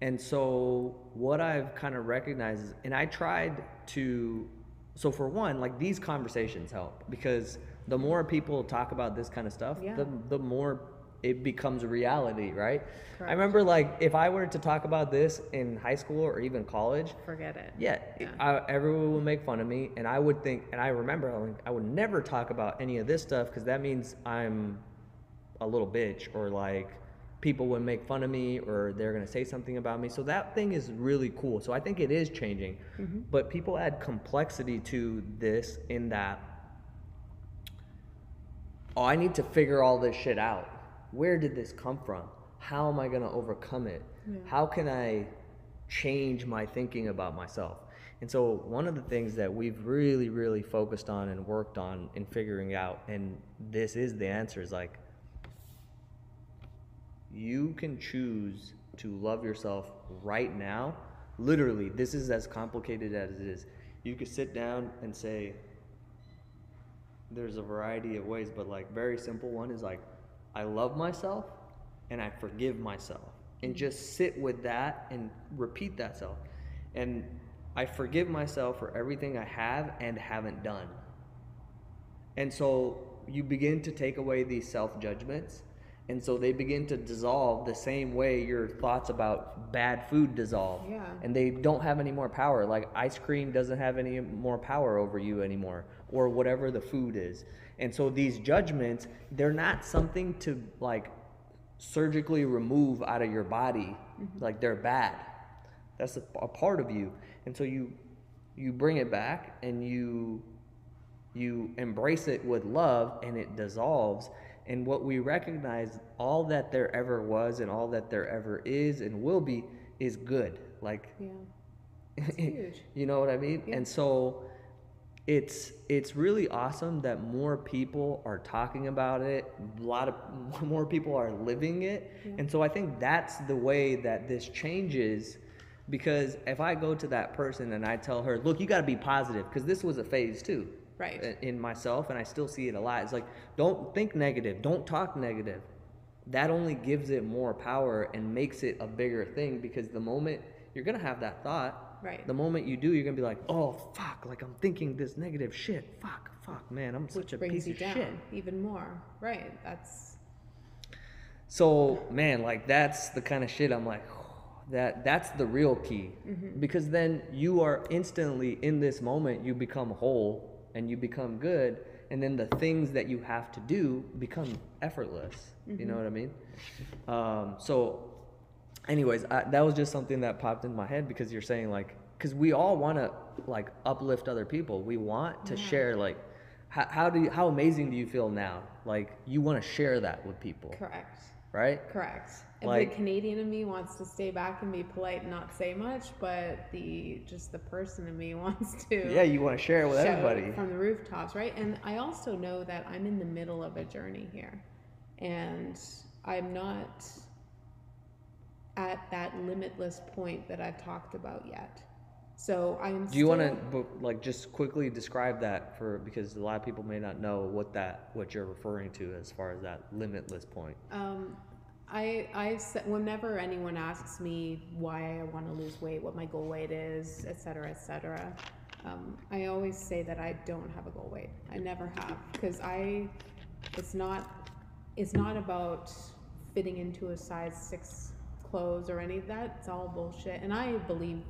A: And so what I've kind of recognized is, and I tried to, so for one, like these conversations help because the more people talk about this kind of stuff,
B: Yeah.
A: the, the more it becomes reality, right?
B: Correct.
A: I remember like if I were to talk about this in high school or even college,
B: Forget it.
A: yeah,
B: Yeah.
A: I, everyone would make fun of me, and I would think, and I remember like, I would never talk about any of this stuff because that means I'm a little bitch, or like people would make fun of me, or they're gonna say something about me. So that thing is really cool. So I think it is changing, mm-hmm. but people add complexity to this in that. Oh, I need to figure all this shit out. Where did this come from? How am I gonna overcome it?
B: Yeah.
A: How can I change my thinking about myself? And so, one of the things that we've really, really focused on and worked on in figuring out, and this is the answer, is like you can choose to love yourself right now. Literally, this is as complicated as it is. You could sit down and say, there's a variety of ways, but like very simple one is like, I love myself and I forgive myself. And just sit with that and repeat that self. And I forgive myself for everything I have and haven't done. And so you begin to take away these self judgments. And so they begin to dissolve the same way your thoughts about bad food dissolve.
B: Yeah.
A: And they don't have any more power. Like ice cream doesn't have any more power over you anymore, or whatever the food is. And so these judgments, they're not something to like surgically remove out of your body. Mm-hmm. Like they're bad. That's a, a part of you. And so you you bring it back and you you embrace it with love and it dissolves and what we recognize all that there ever was and all that there ever is and will be is good like
B: Yeah. It's huge.
A: you know what i mean
B: Yeah.
A: and so it's it's really awesome that more people are talking about it a lot of more people are living it
B: Yeah.
A: and so i think that's the way that this changes because if i go to that person and i tell her look you got to be positive because this was a phase too
B: Right.
A: in myself and I still see it a lot. It's like don't think negative, don't talk negative. That only gives it more power and makes it a bigger thing because the moment you're going to have that thought,
B: Right.
A: the moment you do, you're going to be like, "Oh, fuck, like I'm thinking this negative shit. Fuck, fuck, man, I'm such
B: Which
A: a
B: brings
A: piece
B: you
A: of
B: down
A: shit."
B: even more. Right. That's
A: So, man, like that's the kind of shit I'm like that that's the real key.
B: Mm-hmm.
A: Because then you are instantly in this moment you become whole and you become good and then the things that you have to do become effortless. You
B: Mm-hmm.
A: know what I mean? Um, so anyways, I, that was just something that popped in my head because you're saying like cuz we all want to like uplift other people. We want to
B: Yeah.
A: share like how, how do you, how amazing do you feel now? Like you want to share that with people
B: correct.
A: Right?
B: Correct. And
A: Like-
B: the Canadian in me wants to stay back and be polite and not say much, but the just the person in me wants to
A: Yeah, you want to share it with everybody.
B: from the rooftops, right? And I also know that I'm in the middle of a journey here, and I'm not at that limitless point that I've talked about yet. So I'm.
A: Do you want to like just quickly describe that for because a lot of people may not know what that what you're referring to as far as that limitless point.
B: Um, I, I whenever anyone asks me why I want to lose weight, what my goal weight is, et cetera, et cetera, um, I always say that I don't have a goal weight. I never have because I, it's not, it's not about fitting into a size six clothes or any of that. It's all bullshit. And I believe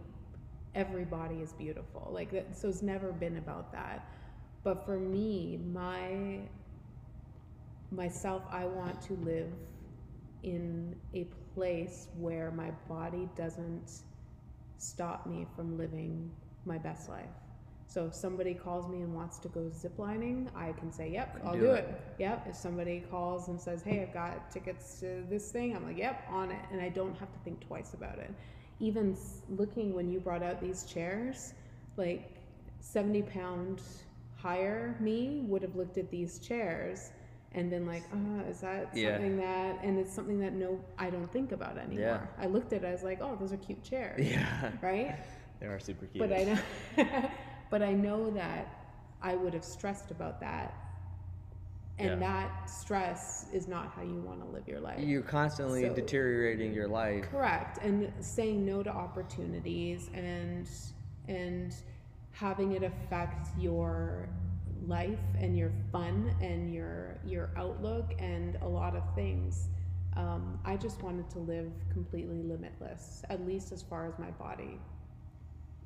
B: every body is beautiful. Like that, so it's never been about that. But for me, my myself, I want to live in a place where my body doesn't stop me from living my best life. So if somebody calls me and wants to go ziplining, I can say, "Yep, I'll
A: Do
B: do,
A: it.
B: it. Yep." If somebody calls and says, "Hey, I've got tickets to this thing," I'm like, "Yep, on it," and I don't have to think twice about it. Even looking when you brought out these chairs, like 70 pound higher me would have looked at these chairs and been like, uh, is that
A: Yeah.
B: something that, and it's something that no, I don't think about anymore.
A: Yeah.
B: I looked at it, I was like, oh, those are cute chairs,
A: Yeah,
B: right?
A: they are super cute.
B: But I know, but I know that I would have stressed about that, and
A: Yeah.
B: that stress is not how you want to live your life.
A: you're constantly
B: So-
A: deteriorating your life.
B: Correct. And saying no to opportunities and and having it affect your life and your fun and your your outlook and a lot of things Um, I just wanted to live completely limitless, at least as far as my body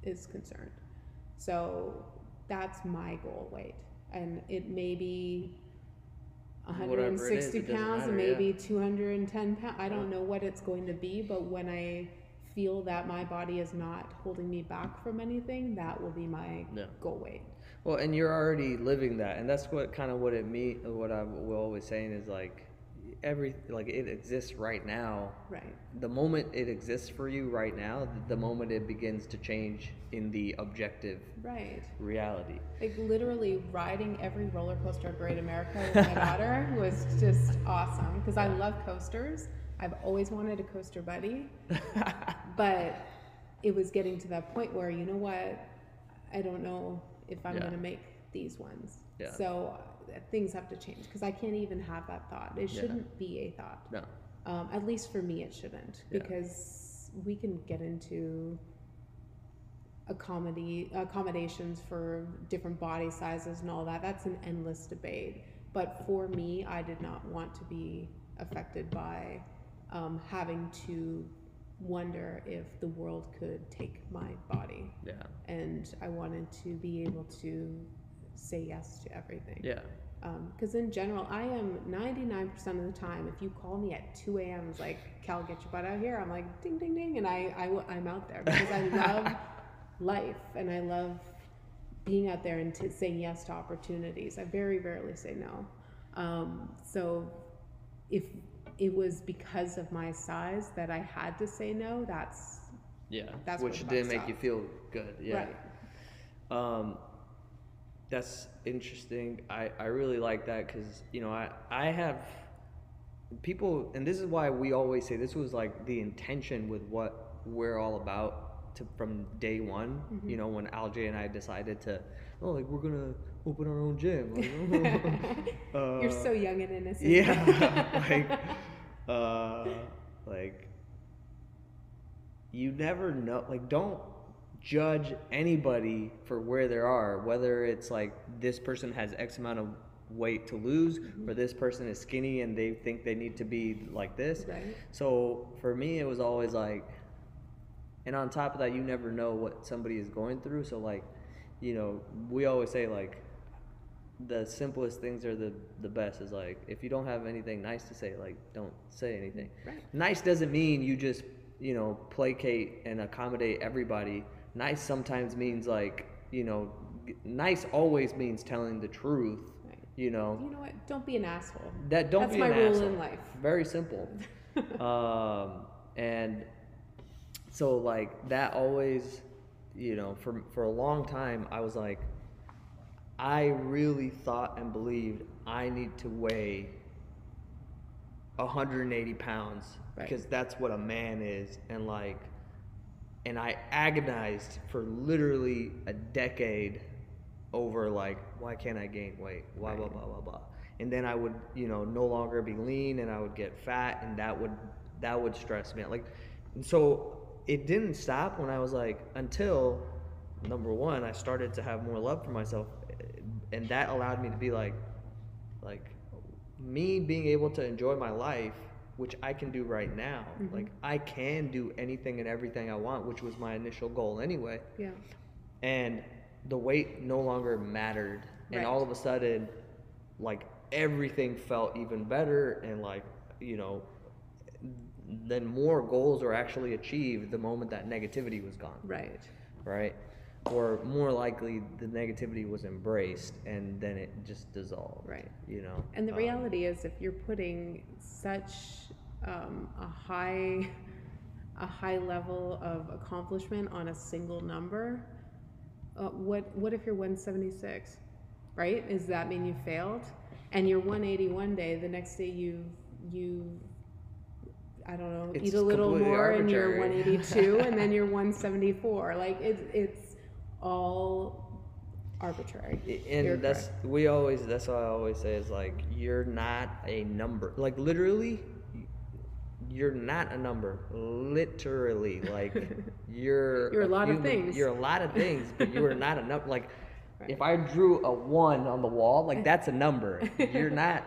B: is concerned. So that's my goal weight. And it may be
A: Whatever it is,
B: 160
A: it doesn't
B: pounds and
A: matter, yeah.
B: maybe 210 pounds. I don't know what it's going to be, but when I feel that my body is not holding me back from anything, that will be my
A: Yeah.
B: goal weight.
A: Well, and you're already living that, and that's what kind of what it me what I will always saying is like every like it exists right now.
B: Right.
A: The moment it exists for you right now, the moment it begins to change in the objective
B: Right.
A: reality.
B: Like literally riding every roller coaster at Great America with my daughter was just awesome because I love coasters. I've always wanted a coaster buddy, but it was getting to that point where you know what, I don't know if I'm
A: Yeah.
B: gonna make these ones.
A: Yeah.
B: So uh, things have to change because I can't even have that thought. It shouldn't be a thought.
A: no.
B: Um, at least for me, it shouldn't
A: Yeah.
B: because we can get into accommodate accommodations for different body sizes and all that. That's an endless debate. But for me, I did not want to be affected by um, having to wonder if the world could take my body,
A: Yeah.
B: and I wanted to be able to say yes to everything
A: Yeah.
B: because in general i am 99% of the time if you call me at 2 a.m it's like cal get your butt out here i'm like ding ding ding and I, I i'm out there because i love life and i love being out there and t- saying yes to opportunities i very rarely say no um, so if it was because of my size that i had to say no that's
A: Yeah.
B: That's
A: Which didn't
B: buck
A: make you feel good. Yeah.
B: right
A: Um, that's interesting. I, I really like that because you know I I have people, and this is why we always say this was like the intention with what we're all about to from day one.
B: Mm-hmm.
A: You know when LJ and I decided to oh like we're gonna open our own gym. Like,
B: you're
A: uh,
B: so young and innocent
A: yeah like uh like you never know like don't judge anybody for where they are whether it's like this person has x amount of weight to lose or this person is skinny and they think they need to be like this
B: right
A: so for me, it was always like, and on top of that, you never know what somebody is going through. So like, you know, we always say like, the simplest things are the the best. Is like if you don't have anything nice to say, like don't say anything.
B: Right.
A: Nice doesn't mean you just you know placate and accommodate everybody. Nice sometimes means like you know, nice always means telling the truth.
B: Right.
A: You know
B: you know what don't be an asshole
A: that don't
B: That's
A: be
B: my
A: an
B: rule
A: asshole.
B: in life.
A: Very simple. um, and so like that always, you know, for for a long time, I was like, I really thought and believed I need to weigh 180 pounds
B: Right.
A: because that's what a man is, and like, and I agonized for literally a decade over like why can't I gain weight? Blah blah blah blah blah. And then I would, you know, no longer be lean and I would get fat and that would that would stress me out. Like and so it didn't stop when I was like until number one, I started to have more love for myself and that allowed me to be like like me being able to enjoy my life which I can do right now. Like I can do anything and everything I want, which was my initial goal anyway.
B: Yeah.
A: And the weight no longer mattered. And all of a sudden like everything felt even better and like you know then more goals were actually achieved the moment that negativity was gone.
B: Right.
A: Right? Or more likely the negativity was embraced and then it just dissolved
B: Right.
A: you know?
B: And the
A: Um,
B: reality is, if you're putting such um, a high, a high level of accomplishment on a single number, uh, what what if you're 176, right? Does that mean you failed? And you're 180 one day, the next day you you, I don't know,
A: It's
B: eat a little more, and you're 182, and then you're 174. Like it's it's all arbitrary.
A: And
B: You're
A: that's we always that's what i always say is like you're not a number like literally you're not a number literally like you're
B: You're a lot of things.
A: you're a lot of things but you are not a number like
B: Right.
A: if i drew a one on the wall like that's a number you're not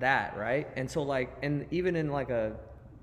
A: that, right? And so like and even in like a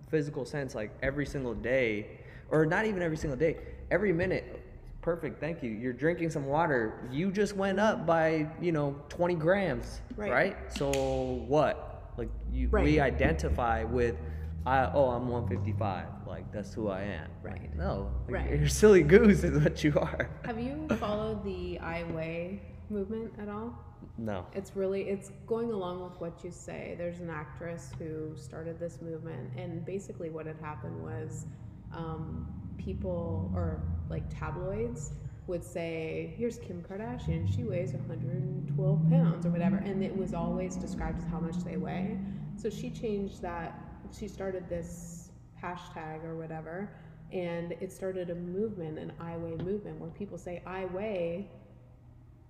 A: physical sense, like every single day, or not even every single day, every minute. Perfect, thank you. You're drinking some water. You just went up by, you know, 20 grams,
B: Right.
A: right? So what? Like you,
B: Right.
A: we identify with, I oh I'm 155. Like that's who I am.
B: Right.
A: Like, no,
B: Right.
A: you're silly goose is what you are.
B: Have you followed the I Weigh movement at all?
A: No.
B: It's really it's going along with what you say. There's an actress who started this movement, and basically what had happened was um, people or like tabloids would say, "Here's Kim Kardashian. She weighs 112 pounds or whatever," and it was always described as how much they weigh. So she changed that. She started this hashtag or whatever, and it started a movement, an I weigh movement, where people say, "I weigh."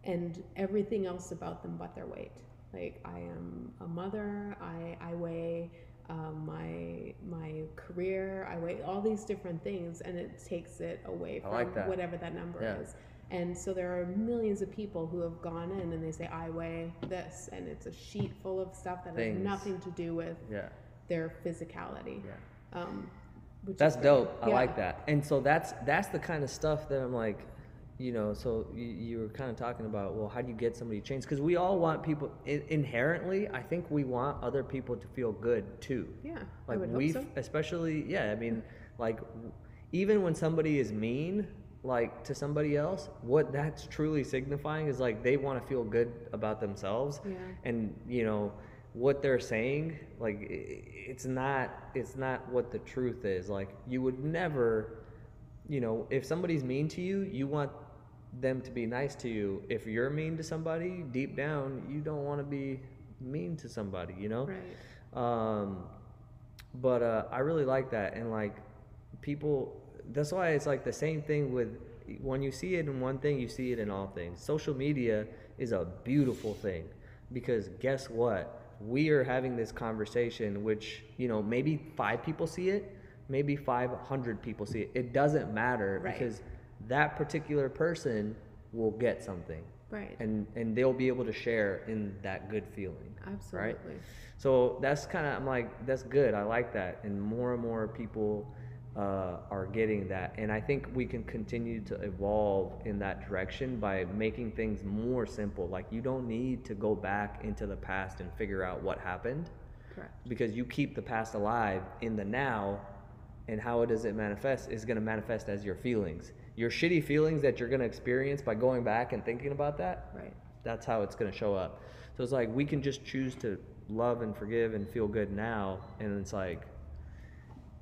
B: and everything else about them but their weight. Like I am a mother. I I weigh um, my my career. I weigh all these different things, and it takes it away from
A: like that.
B: whatever that number
A: Yeah.
B: is. And so there are millions of people who have gone in and they say I weigh this, and it's a sheet full of stuff that
A: Things.
B: has nothing to do with
A: Yeah.
B: Their physicality.
A: Yeah.
B: Um,
A: That's dope. I
B: Yeah.
A: like that. And so that's that's the kind of stuff that I'm like, you know. So you, you were kind of talking about, well, how do you get somebody to change? Because we all want people in, inherently. I think we want other people to feel good too.
B: Yeah,
A: Like we,
B: so.
A: especially, yeah. I mean, like even when somebody is mean, like to somebody else, what that's truly signifying is like they want to feel good about themselves
B: Yeah.
A: and you know what they're saying like it's not it's not what the truth is like you would never you know if somebody's mean to you you want them to be nice to you if you're mean to somebody deep down you don't want to be mean to somebody you know
B: Right.
A: um, but uh, I really like that, and like people. That's why it's like the same thing with when you see it in one thing, you see it in all things. Social media is a beautiful thing because guess what? We are having this conversation, which you know maybe five people see it, maybe five hundred people see it. It doesn't matter
B: Right.
A: because that particular person will get something,
B: Right.
A: and and they'll be able to share in that good feeling.
B: Absolutely.
A: So that's kind of I'm like that's good. I like that, and more and more people uh, are getting that, and I think we can continue to evolve in that direction by making things more simple. Like you don't need to go back into the past and figure out what happened,
B: Correct.
A: because you keep the past alive in the now, and how does it manifest is going to manifest as your feelings. Your shitty feelings that you're going to experience by going back and thinking about that
B: Right.
A: that's how it's going to show up. So it's like we can just choose to love and forgive and feel good now, and it's like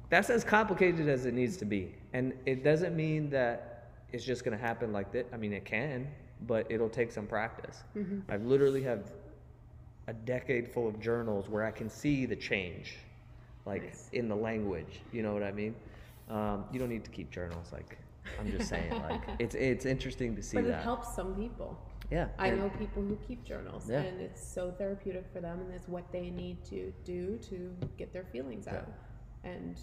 A: that's as complicated as it needs to be. And it doesn't mean that it's just going to happen like that. I mean, it can, but it'll take some practice.
B: Mhm.
A: I literally have a decade full of journals where I can see the change, like
B: Nice.
A: in the language. You know what I mean? Um, you don't need to keep journals. Like I'm just saying, like it's it's interesting to see
B: But
A: that.
B: it helps some people.
A: Yeah,
B: I know people who keep journals,
A: Yeah.
B: and it's so therapeutic for them, and it's what they need to do to get their feelings
A: Yeah.
B: out and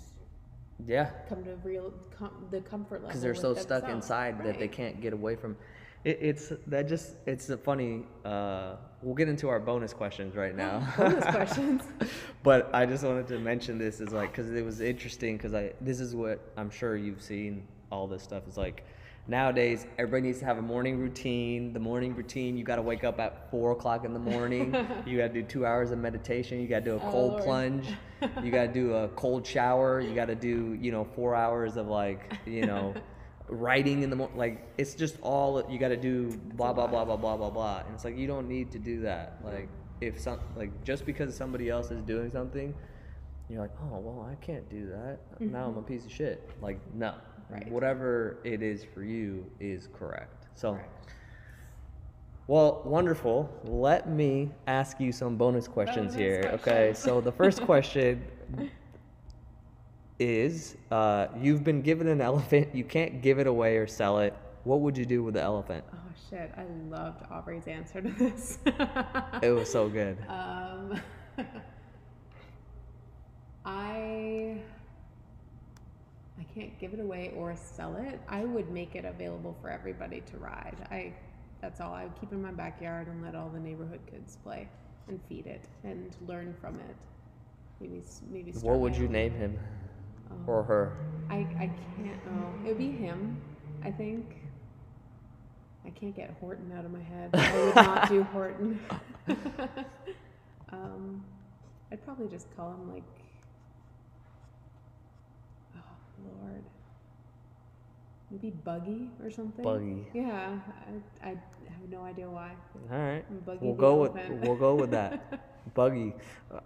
A: Yeah,
B: come to real com- the comfort level.
A: because they're so stuck
B: themselves.
A: inside that they can't get away from it, it's that just it's a funny uh, we'll get into our bonus questions right now
B: Bonus questions.
A: but i just wanted to mention this is like because it was interesting because i this is what i'm sure you've seen all this stuff is like nowadays everybody needs to have a morning routine. The morning routine you got to wake up at four o'clock in the morning. You got to do two hours of meditation. You got to do a
B: Oh,
A: cold
B: Lord.
A: plunge. You got to do a cold shower. You got to do you know four hours of like you know writing in the morning like it's just all you got to do blah blah blah blah blah blah blah. And it's like you don't need to do that. Like if some like just because somebody else is doing something you're like oh well i can't do that. Now i'm a mm-hmm. piece of shit. Like no
B: Right.
A: whatever it is for you is correct so well, wonderful. Let me ask you some bonus questions
B: Bonus
A: here. Okay, so the first question is uh, You've been given an elephant, you can't give it away or sell it. What would you do with the elephant?
B: Oh shit! I loved Aubrey's answer to this.
A: It was so good.
B: Um, I can't give it away or sell it. I would make it available for everybody to ride. I that's all. I would keep in my backyard and let all the neighborhood kids play. and feed it and learn from it. Maybe maybe.
A: What would you name him or her?
B: I I can't. Oh, it would be him. I think. I can't get Horton out of my head. I would not do Horton. um, I'd probably just call him like. Oh Lord. Maybe Buggy or something.
A: Buggy.
B: Yeah, I, I have no idea why.
A: All right.
B: Buggy
A: We'll go with we'll go with that. Buggy.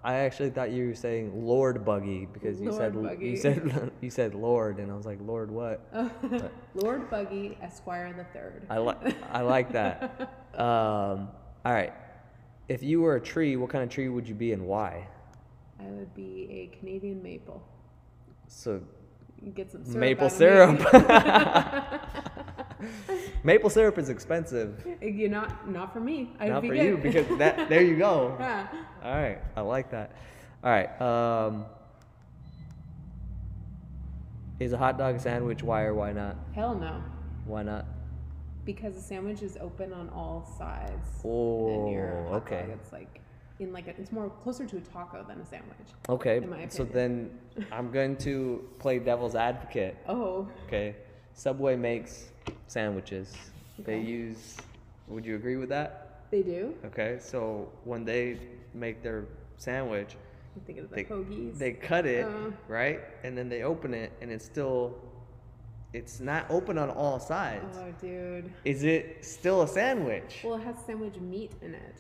A: I actually thought you were saying Lord Buggy because you said
B: Lord
A: you said you said Lord and I was like Lord what?
B: Lord Buggy, Esquire the Third.
A: I like I like that. Um, all right. If you were a tree, what kind of tree would you be and why?
B: I would be a Canadian maple.
A: So
B: Get some syrup
A: maple syrup. maple syrup is expensive.
B: you not not for me. I'd
A: Not
B: be
A: for
B: good.
A: you because that there you go.
B: yeah.
A: All right, I like that. All right. Um, is a hot dog a sandwich? Why or why not?
B: Hell no,
A: Why not?
B: because the sandwich is open on all sides.
A: Oh,
B: and your hot
A: okay.
B: Dog, it's like in like a, it's more closer to a taco than a sandwich.
A: Okay. So then I'm going to play devil's advocate.
B: Oh,
A: Okay. Subway makes sandwiches. They use. Would you agree with that?
B: they do.
A: Okay. So when they make their sandwich,
B: I'm thinking of the
A: they they cut it
B: Uh.
A: right, and then they open it, and it's still. It's not open on all sides.
B: oh, dude.
A: Is it still a sandwich?
B: Well, it has sandwich meat in it.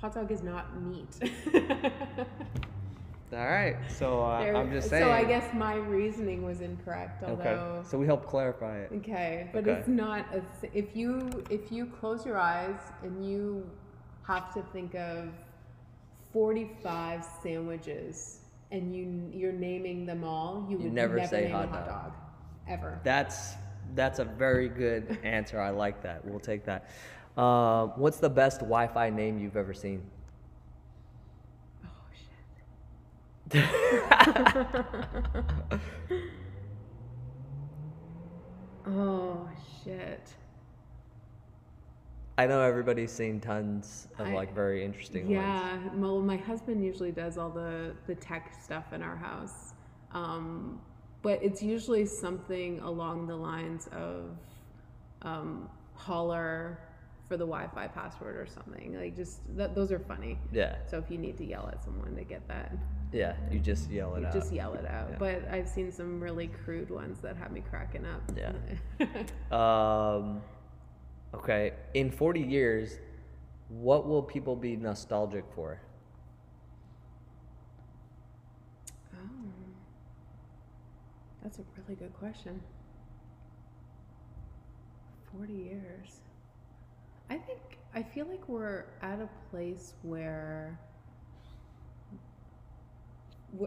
B: Hot dog is not meat.
A: All right. So uh,
B: There-
A: I'm just saying.
B: So I guess my reasoning was incorrect. Although, Okay.
A: So we help clarify it.
B: okay, but
A: Okay.
B: it's not. A, if you if you close your eyes and you have to think of forty five sandwiches and you you're naming them all, you
A: You
B: would
A: never
B: never,
A: say
B: name
A: hot
B: hot
A: dog.
B: dog, ever.
A: That's that's a very good answer. I like that. We'll take that. Uh, what's the best Wi-Fi name you've ever seen?
B: Oh shit. oh shit.
A: I know everybody's seen tons of
B: I-
A: like very interesting ones.
B: Yeah, well, my husband usually does all the the tech stuff in our house, um, but it's usually something along the lines of um, holler for the Wi-Fi password or something. Like just th- those are funny.
A: Yeah,
B: So if you need to yell at someone to get that,
A: yeah. You just yell it
B: you
A: out.
B: just yell it out.
A: Yeah.
B: But I've seen some really crude ones that have me cracking up.
A: Yeah. Um, okay. In 40 years, what will people be nostalgic for?
B: Oh, that's a really good question. 40 years. I think, I feel like we're at a place where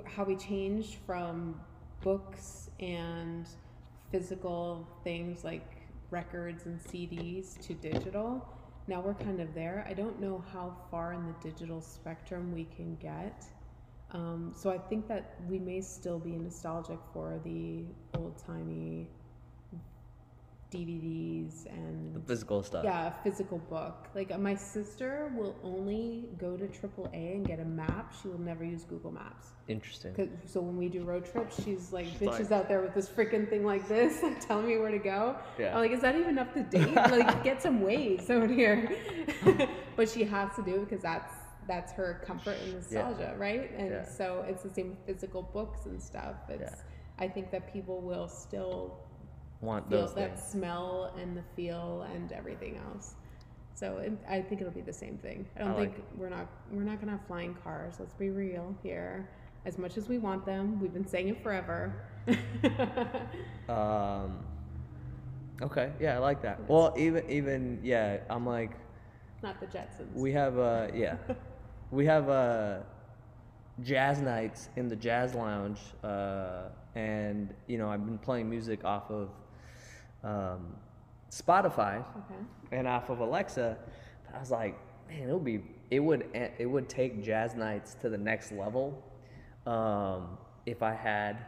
B: how we changed from books and physical things like records and CDs to digital. Now we're kind of there. I don't know how far in the digital spectrum we can get. Um, so I think that we may still be nostalgic for the old timey DVDs and The
A: physical stuff.
B: yeah, a physical book. Like my sister will only go to AAA and get a map. She will never use Google Maps.
A: Interesting.
B: so when we do road trips, she's like
A: She's
B: bitches
A: like-
B: out there with this freaking thing like this, telling me where to go.
A: Yeah.
B: I'm like, is that even up to date? like, get some ways out here. but she has to do it because that's that's her comfort and nostalgia, right? And
A: Yeah.
B: so it's the same with physical books and stuff. It's I think that people will still
A: Want
B: feel
A: those
B: that
A: things.
B: smell and the feel and everything else. So it, I think it'll be the same thing. I don't
A: I like
B: think we're not we're not gonna have flying cars. Let's be real here. As much as we want them, we've been saying it forever.
A: Um. Okay. Yeah, I like that. Well, even even yeah, I'm like
B: not the Jetsons.
A: we have uh yeah, we have uh jazz nights in the jazz lounge, uh, and you know I've been playing music off of um, Spotify
B: okay.
A: and off of Alexa. But I was like, man, it would be it would it would take jazz nights to the next level um, if I had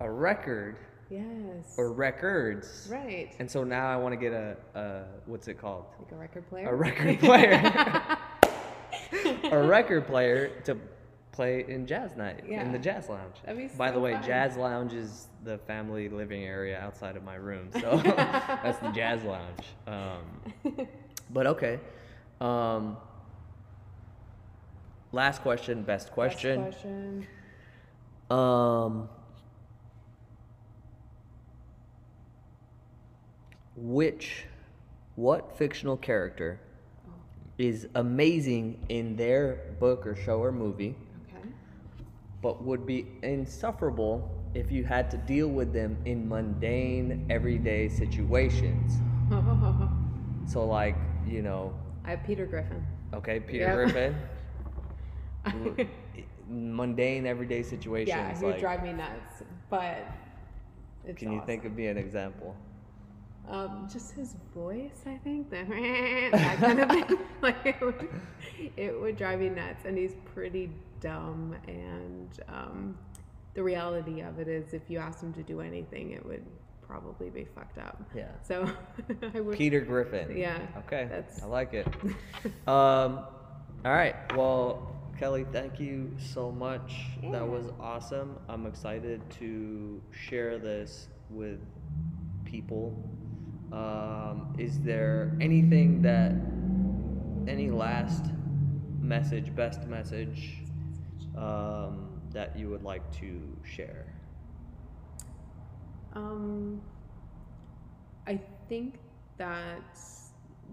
A: a record
B: Yes.
A: or records.
B: right.
A: And so now I want to get a, a what's it called?
B: like a record player.
A: A record player. a record player to play in jazz night in the jazz lounge. By the way,
B: fun.
A: jazz lounge is the family living area outside of my room, so that's the jazz lounge. Um, but okay. Um, last question, best question.
B: Best question.
A: Um, which, what fictional character is amazing in their book or show or movie. But would be insufferable if you had to deal with them in mundane, everyday situations? So, like, you know,
B: I have Peter Griffin.
A: okay, Peter. Griffin, mundane, everyday situations.
B: yeah, he would
A: like,
B: drive me nuts, but it's
A: can you
B: awesome.
A: think of me an example?
B: Um, just his voice, I think, the that kind of thing. like it would, it would drive me nuts, and he's pretty dumb. And um, the reality of it is, if you asked him to do anything, it would probably be fucked up.
A: Yeah.
B: So I would.
A: Peter Griffin.
B: Yeah,
A: Okay.
B: that's-
A: I like it. um, all right. Well, Kelly, thank you so much.
B: Yeah.
A: That was awesome. I'm excited to share this with people. Um, is there anything that, any last message, best message, um, that you would like to share?
B: Um, I think that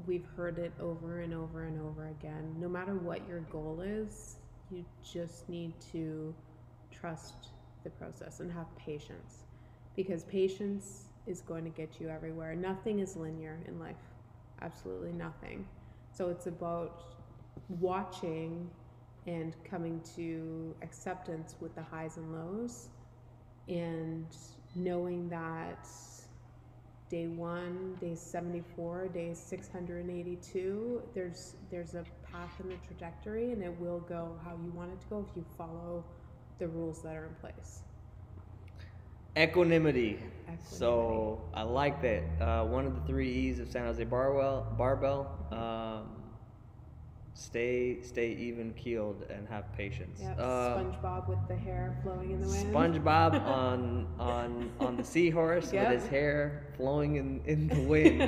B: we've heard it over and over and over again. No matter what your goal is, you just need to trust the process and have patience because patience is going to get you everywhere. Nothing is linear in life, absolutely nothing. So it's about watching and coming to acceptance with the highs and lows and knowing that day one, day 74, day 682, there's there's a path and a trajectory and it will go how you want it to go if you follow the rules that are in place.
A: Equanimity. So I like that. Uh, one of the three E's of San Jose Barbell. Barbell. Um, stay, stay even keeled and have patience.
B: Yep,
A: Um,
B: SpongeBob with the hair flowing in the wind.
A: SpongeBob on on on the seahorse
B: Yep.
A: with his hair flowing in in the wind.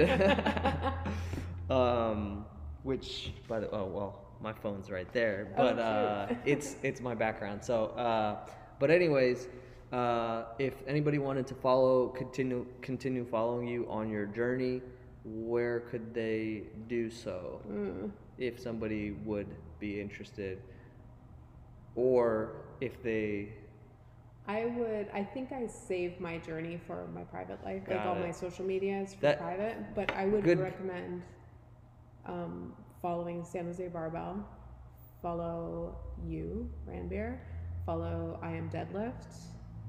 A: um, which by the oh well, my phone's right there,
B: Oh,
A: but uh, it's it's my background. So, uh, but anyways, uh, if anybody wanted to follow, continue continue following you on your journey, where could they do so?
B: Mm.
A: If somebody would be interested, or if they
B: I would. I think I save my journey for my private life, like
A: Got
B: all
A: it.
B: my social media is for
A: That-
B: private. But I would
A: Good.
B: recommend um, following San Jose Barbell. Follow you, Ranbir. Follow I am Deadlift.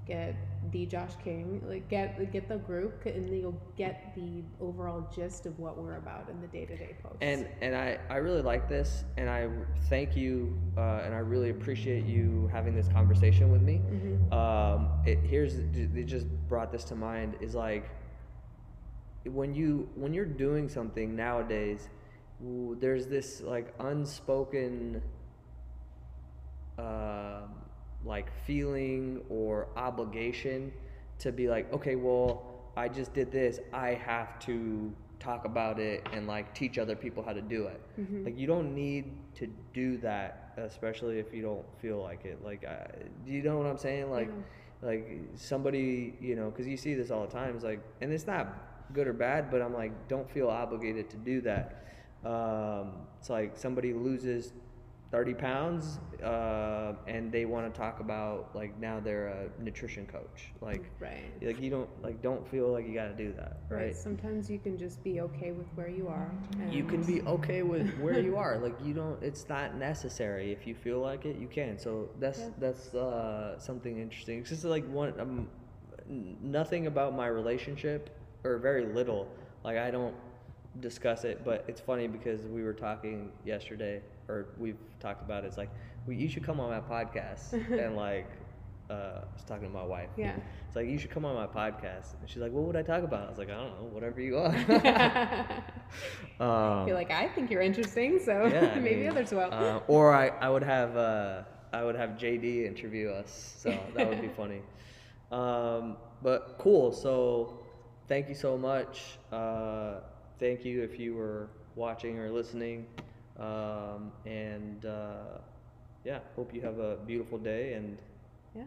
B: Get the Josh King. Like get get the group, and then you'll get the overall gist of what we're about in the day to day posts.
A: And and I, I really like this, and I thank you, uh, and I really appreciate you having this conversation with me.
B: Mhm.
A: Um, it here's it just brought this to mind is like when you when you're doing something nowadays, there's this like unspoken um, like feeling or obligation to be like, okay, well, I just did this. I have to talk about it and like teach other people how to do it.
B: Mhm.
A: Like you don't need to do that, especially if you don't feel like it. Like, uh, do you know what I'm saying? Like, like somebody, you know, because you see this all the time. It's like, and it's not good or bad, but I'm like, don't feel obligated to do that. Um, it's like somebody loses 30 pounds uh, and they want to talk about like now they're a nutrition coach. Like,
B: right.
A: like you don't like don't feel like you got to do that,
B: Right.
A: right?
B: Sometimes you can just be okay with where you are. and...
A: You can be okay with where you are. Like you don't. It's not necessary. If you feel like it, you can. So that's
B: Yeah.
A: that's uh, something interesting. It's just like one. Um, nothing about my relationship, or very little. Like I don't discuss it, but it's funny because we were talking yesterday, or we've talked about it. It's like we, you should come on my podcast and like uh, I was talking to my wife.
B: Yeah.
A: It's like you should come on my podcast, and she's like, "What would I talk about?" I was like, "I don't know, whatever you want." um,
B: You're like, I think you're interesting, so
A: yeah, I
B: maybe
A: mean,
B: others will.
A: Uh, or I, I would have uh, I would have JD interview us, so that would be funny. Um, but cool. So thank you so much. Uh, thank you if you were watching or listening. Um, and uh, yeah, hope you have a beautiful day and
B: yeah,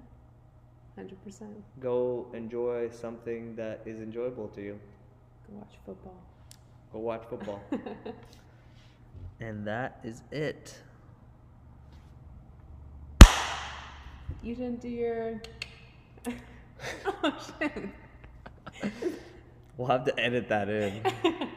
B: hundred percent.
A: go enjoy something that is enjoyable to you.
B: Go watch football.
A: Go watch football. and that is it.
B: You didn't do your. oh shit.
A: We'll have to edit that in.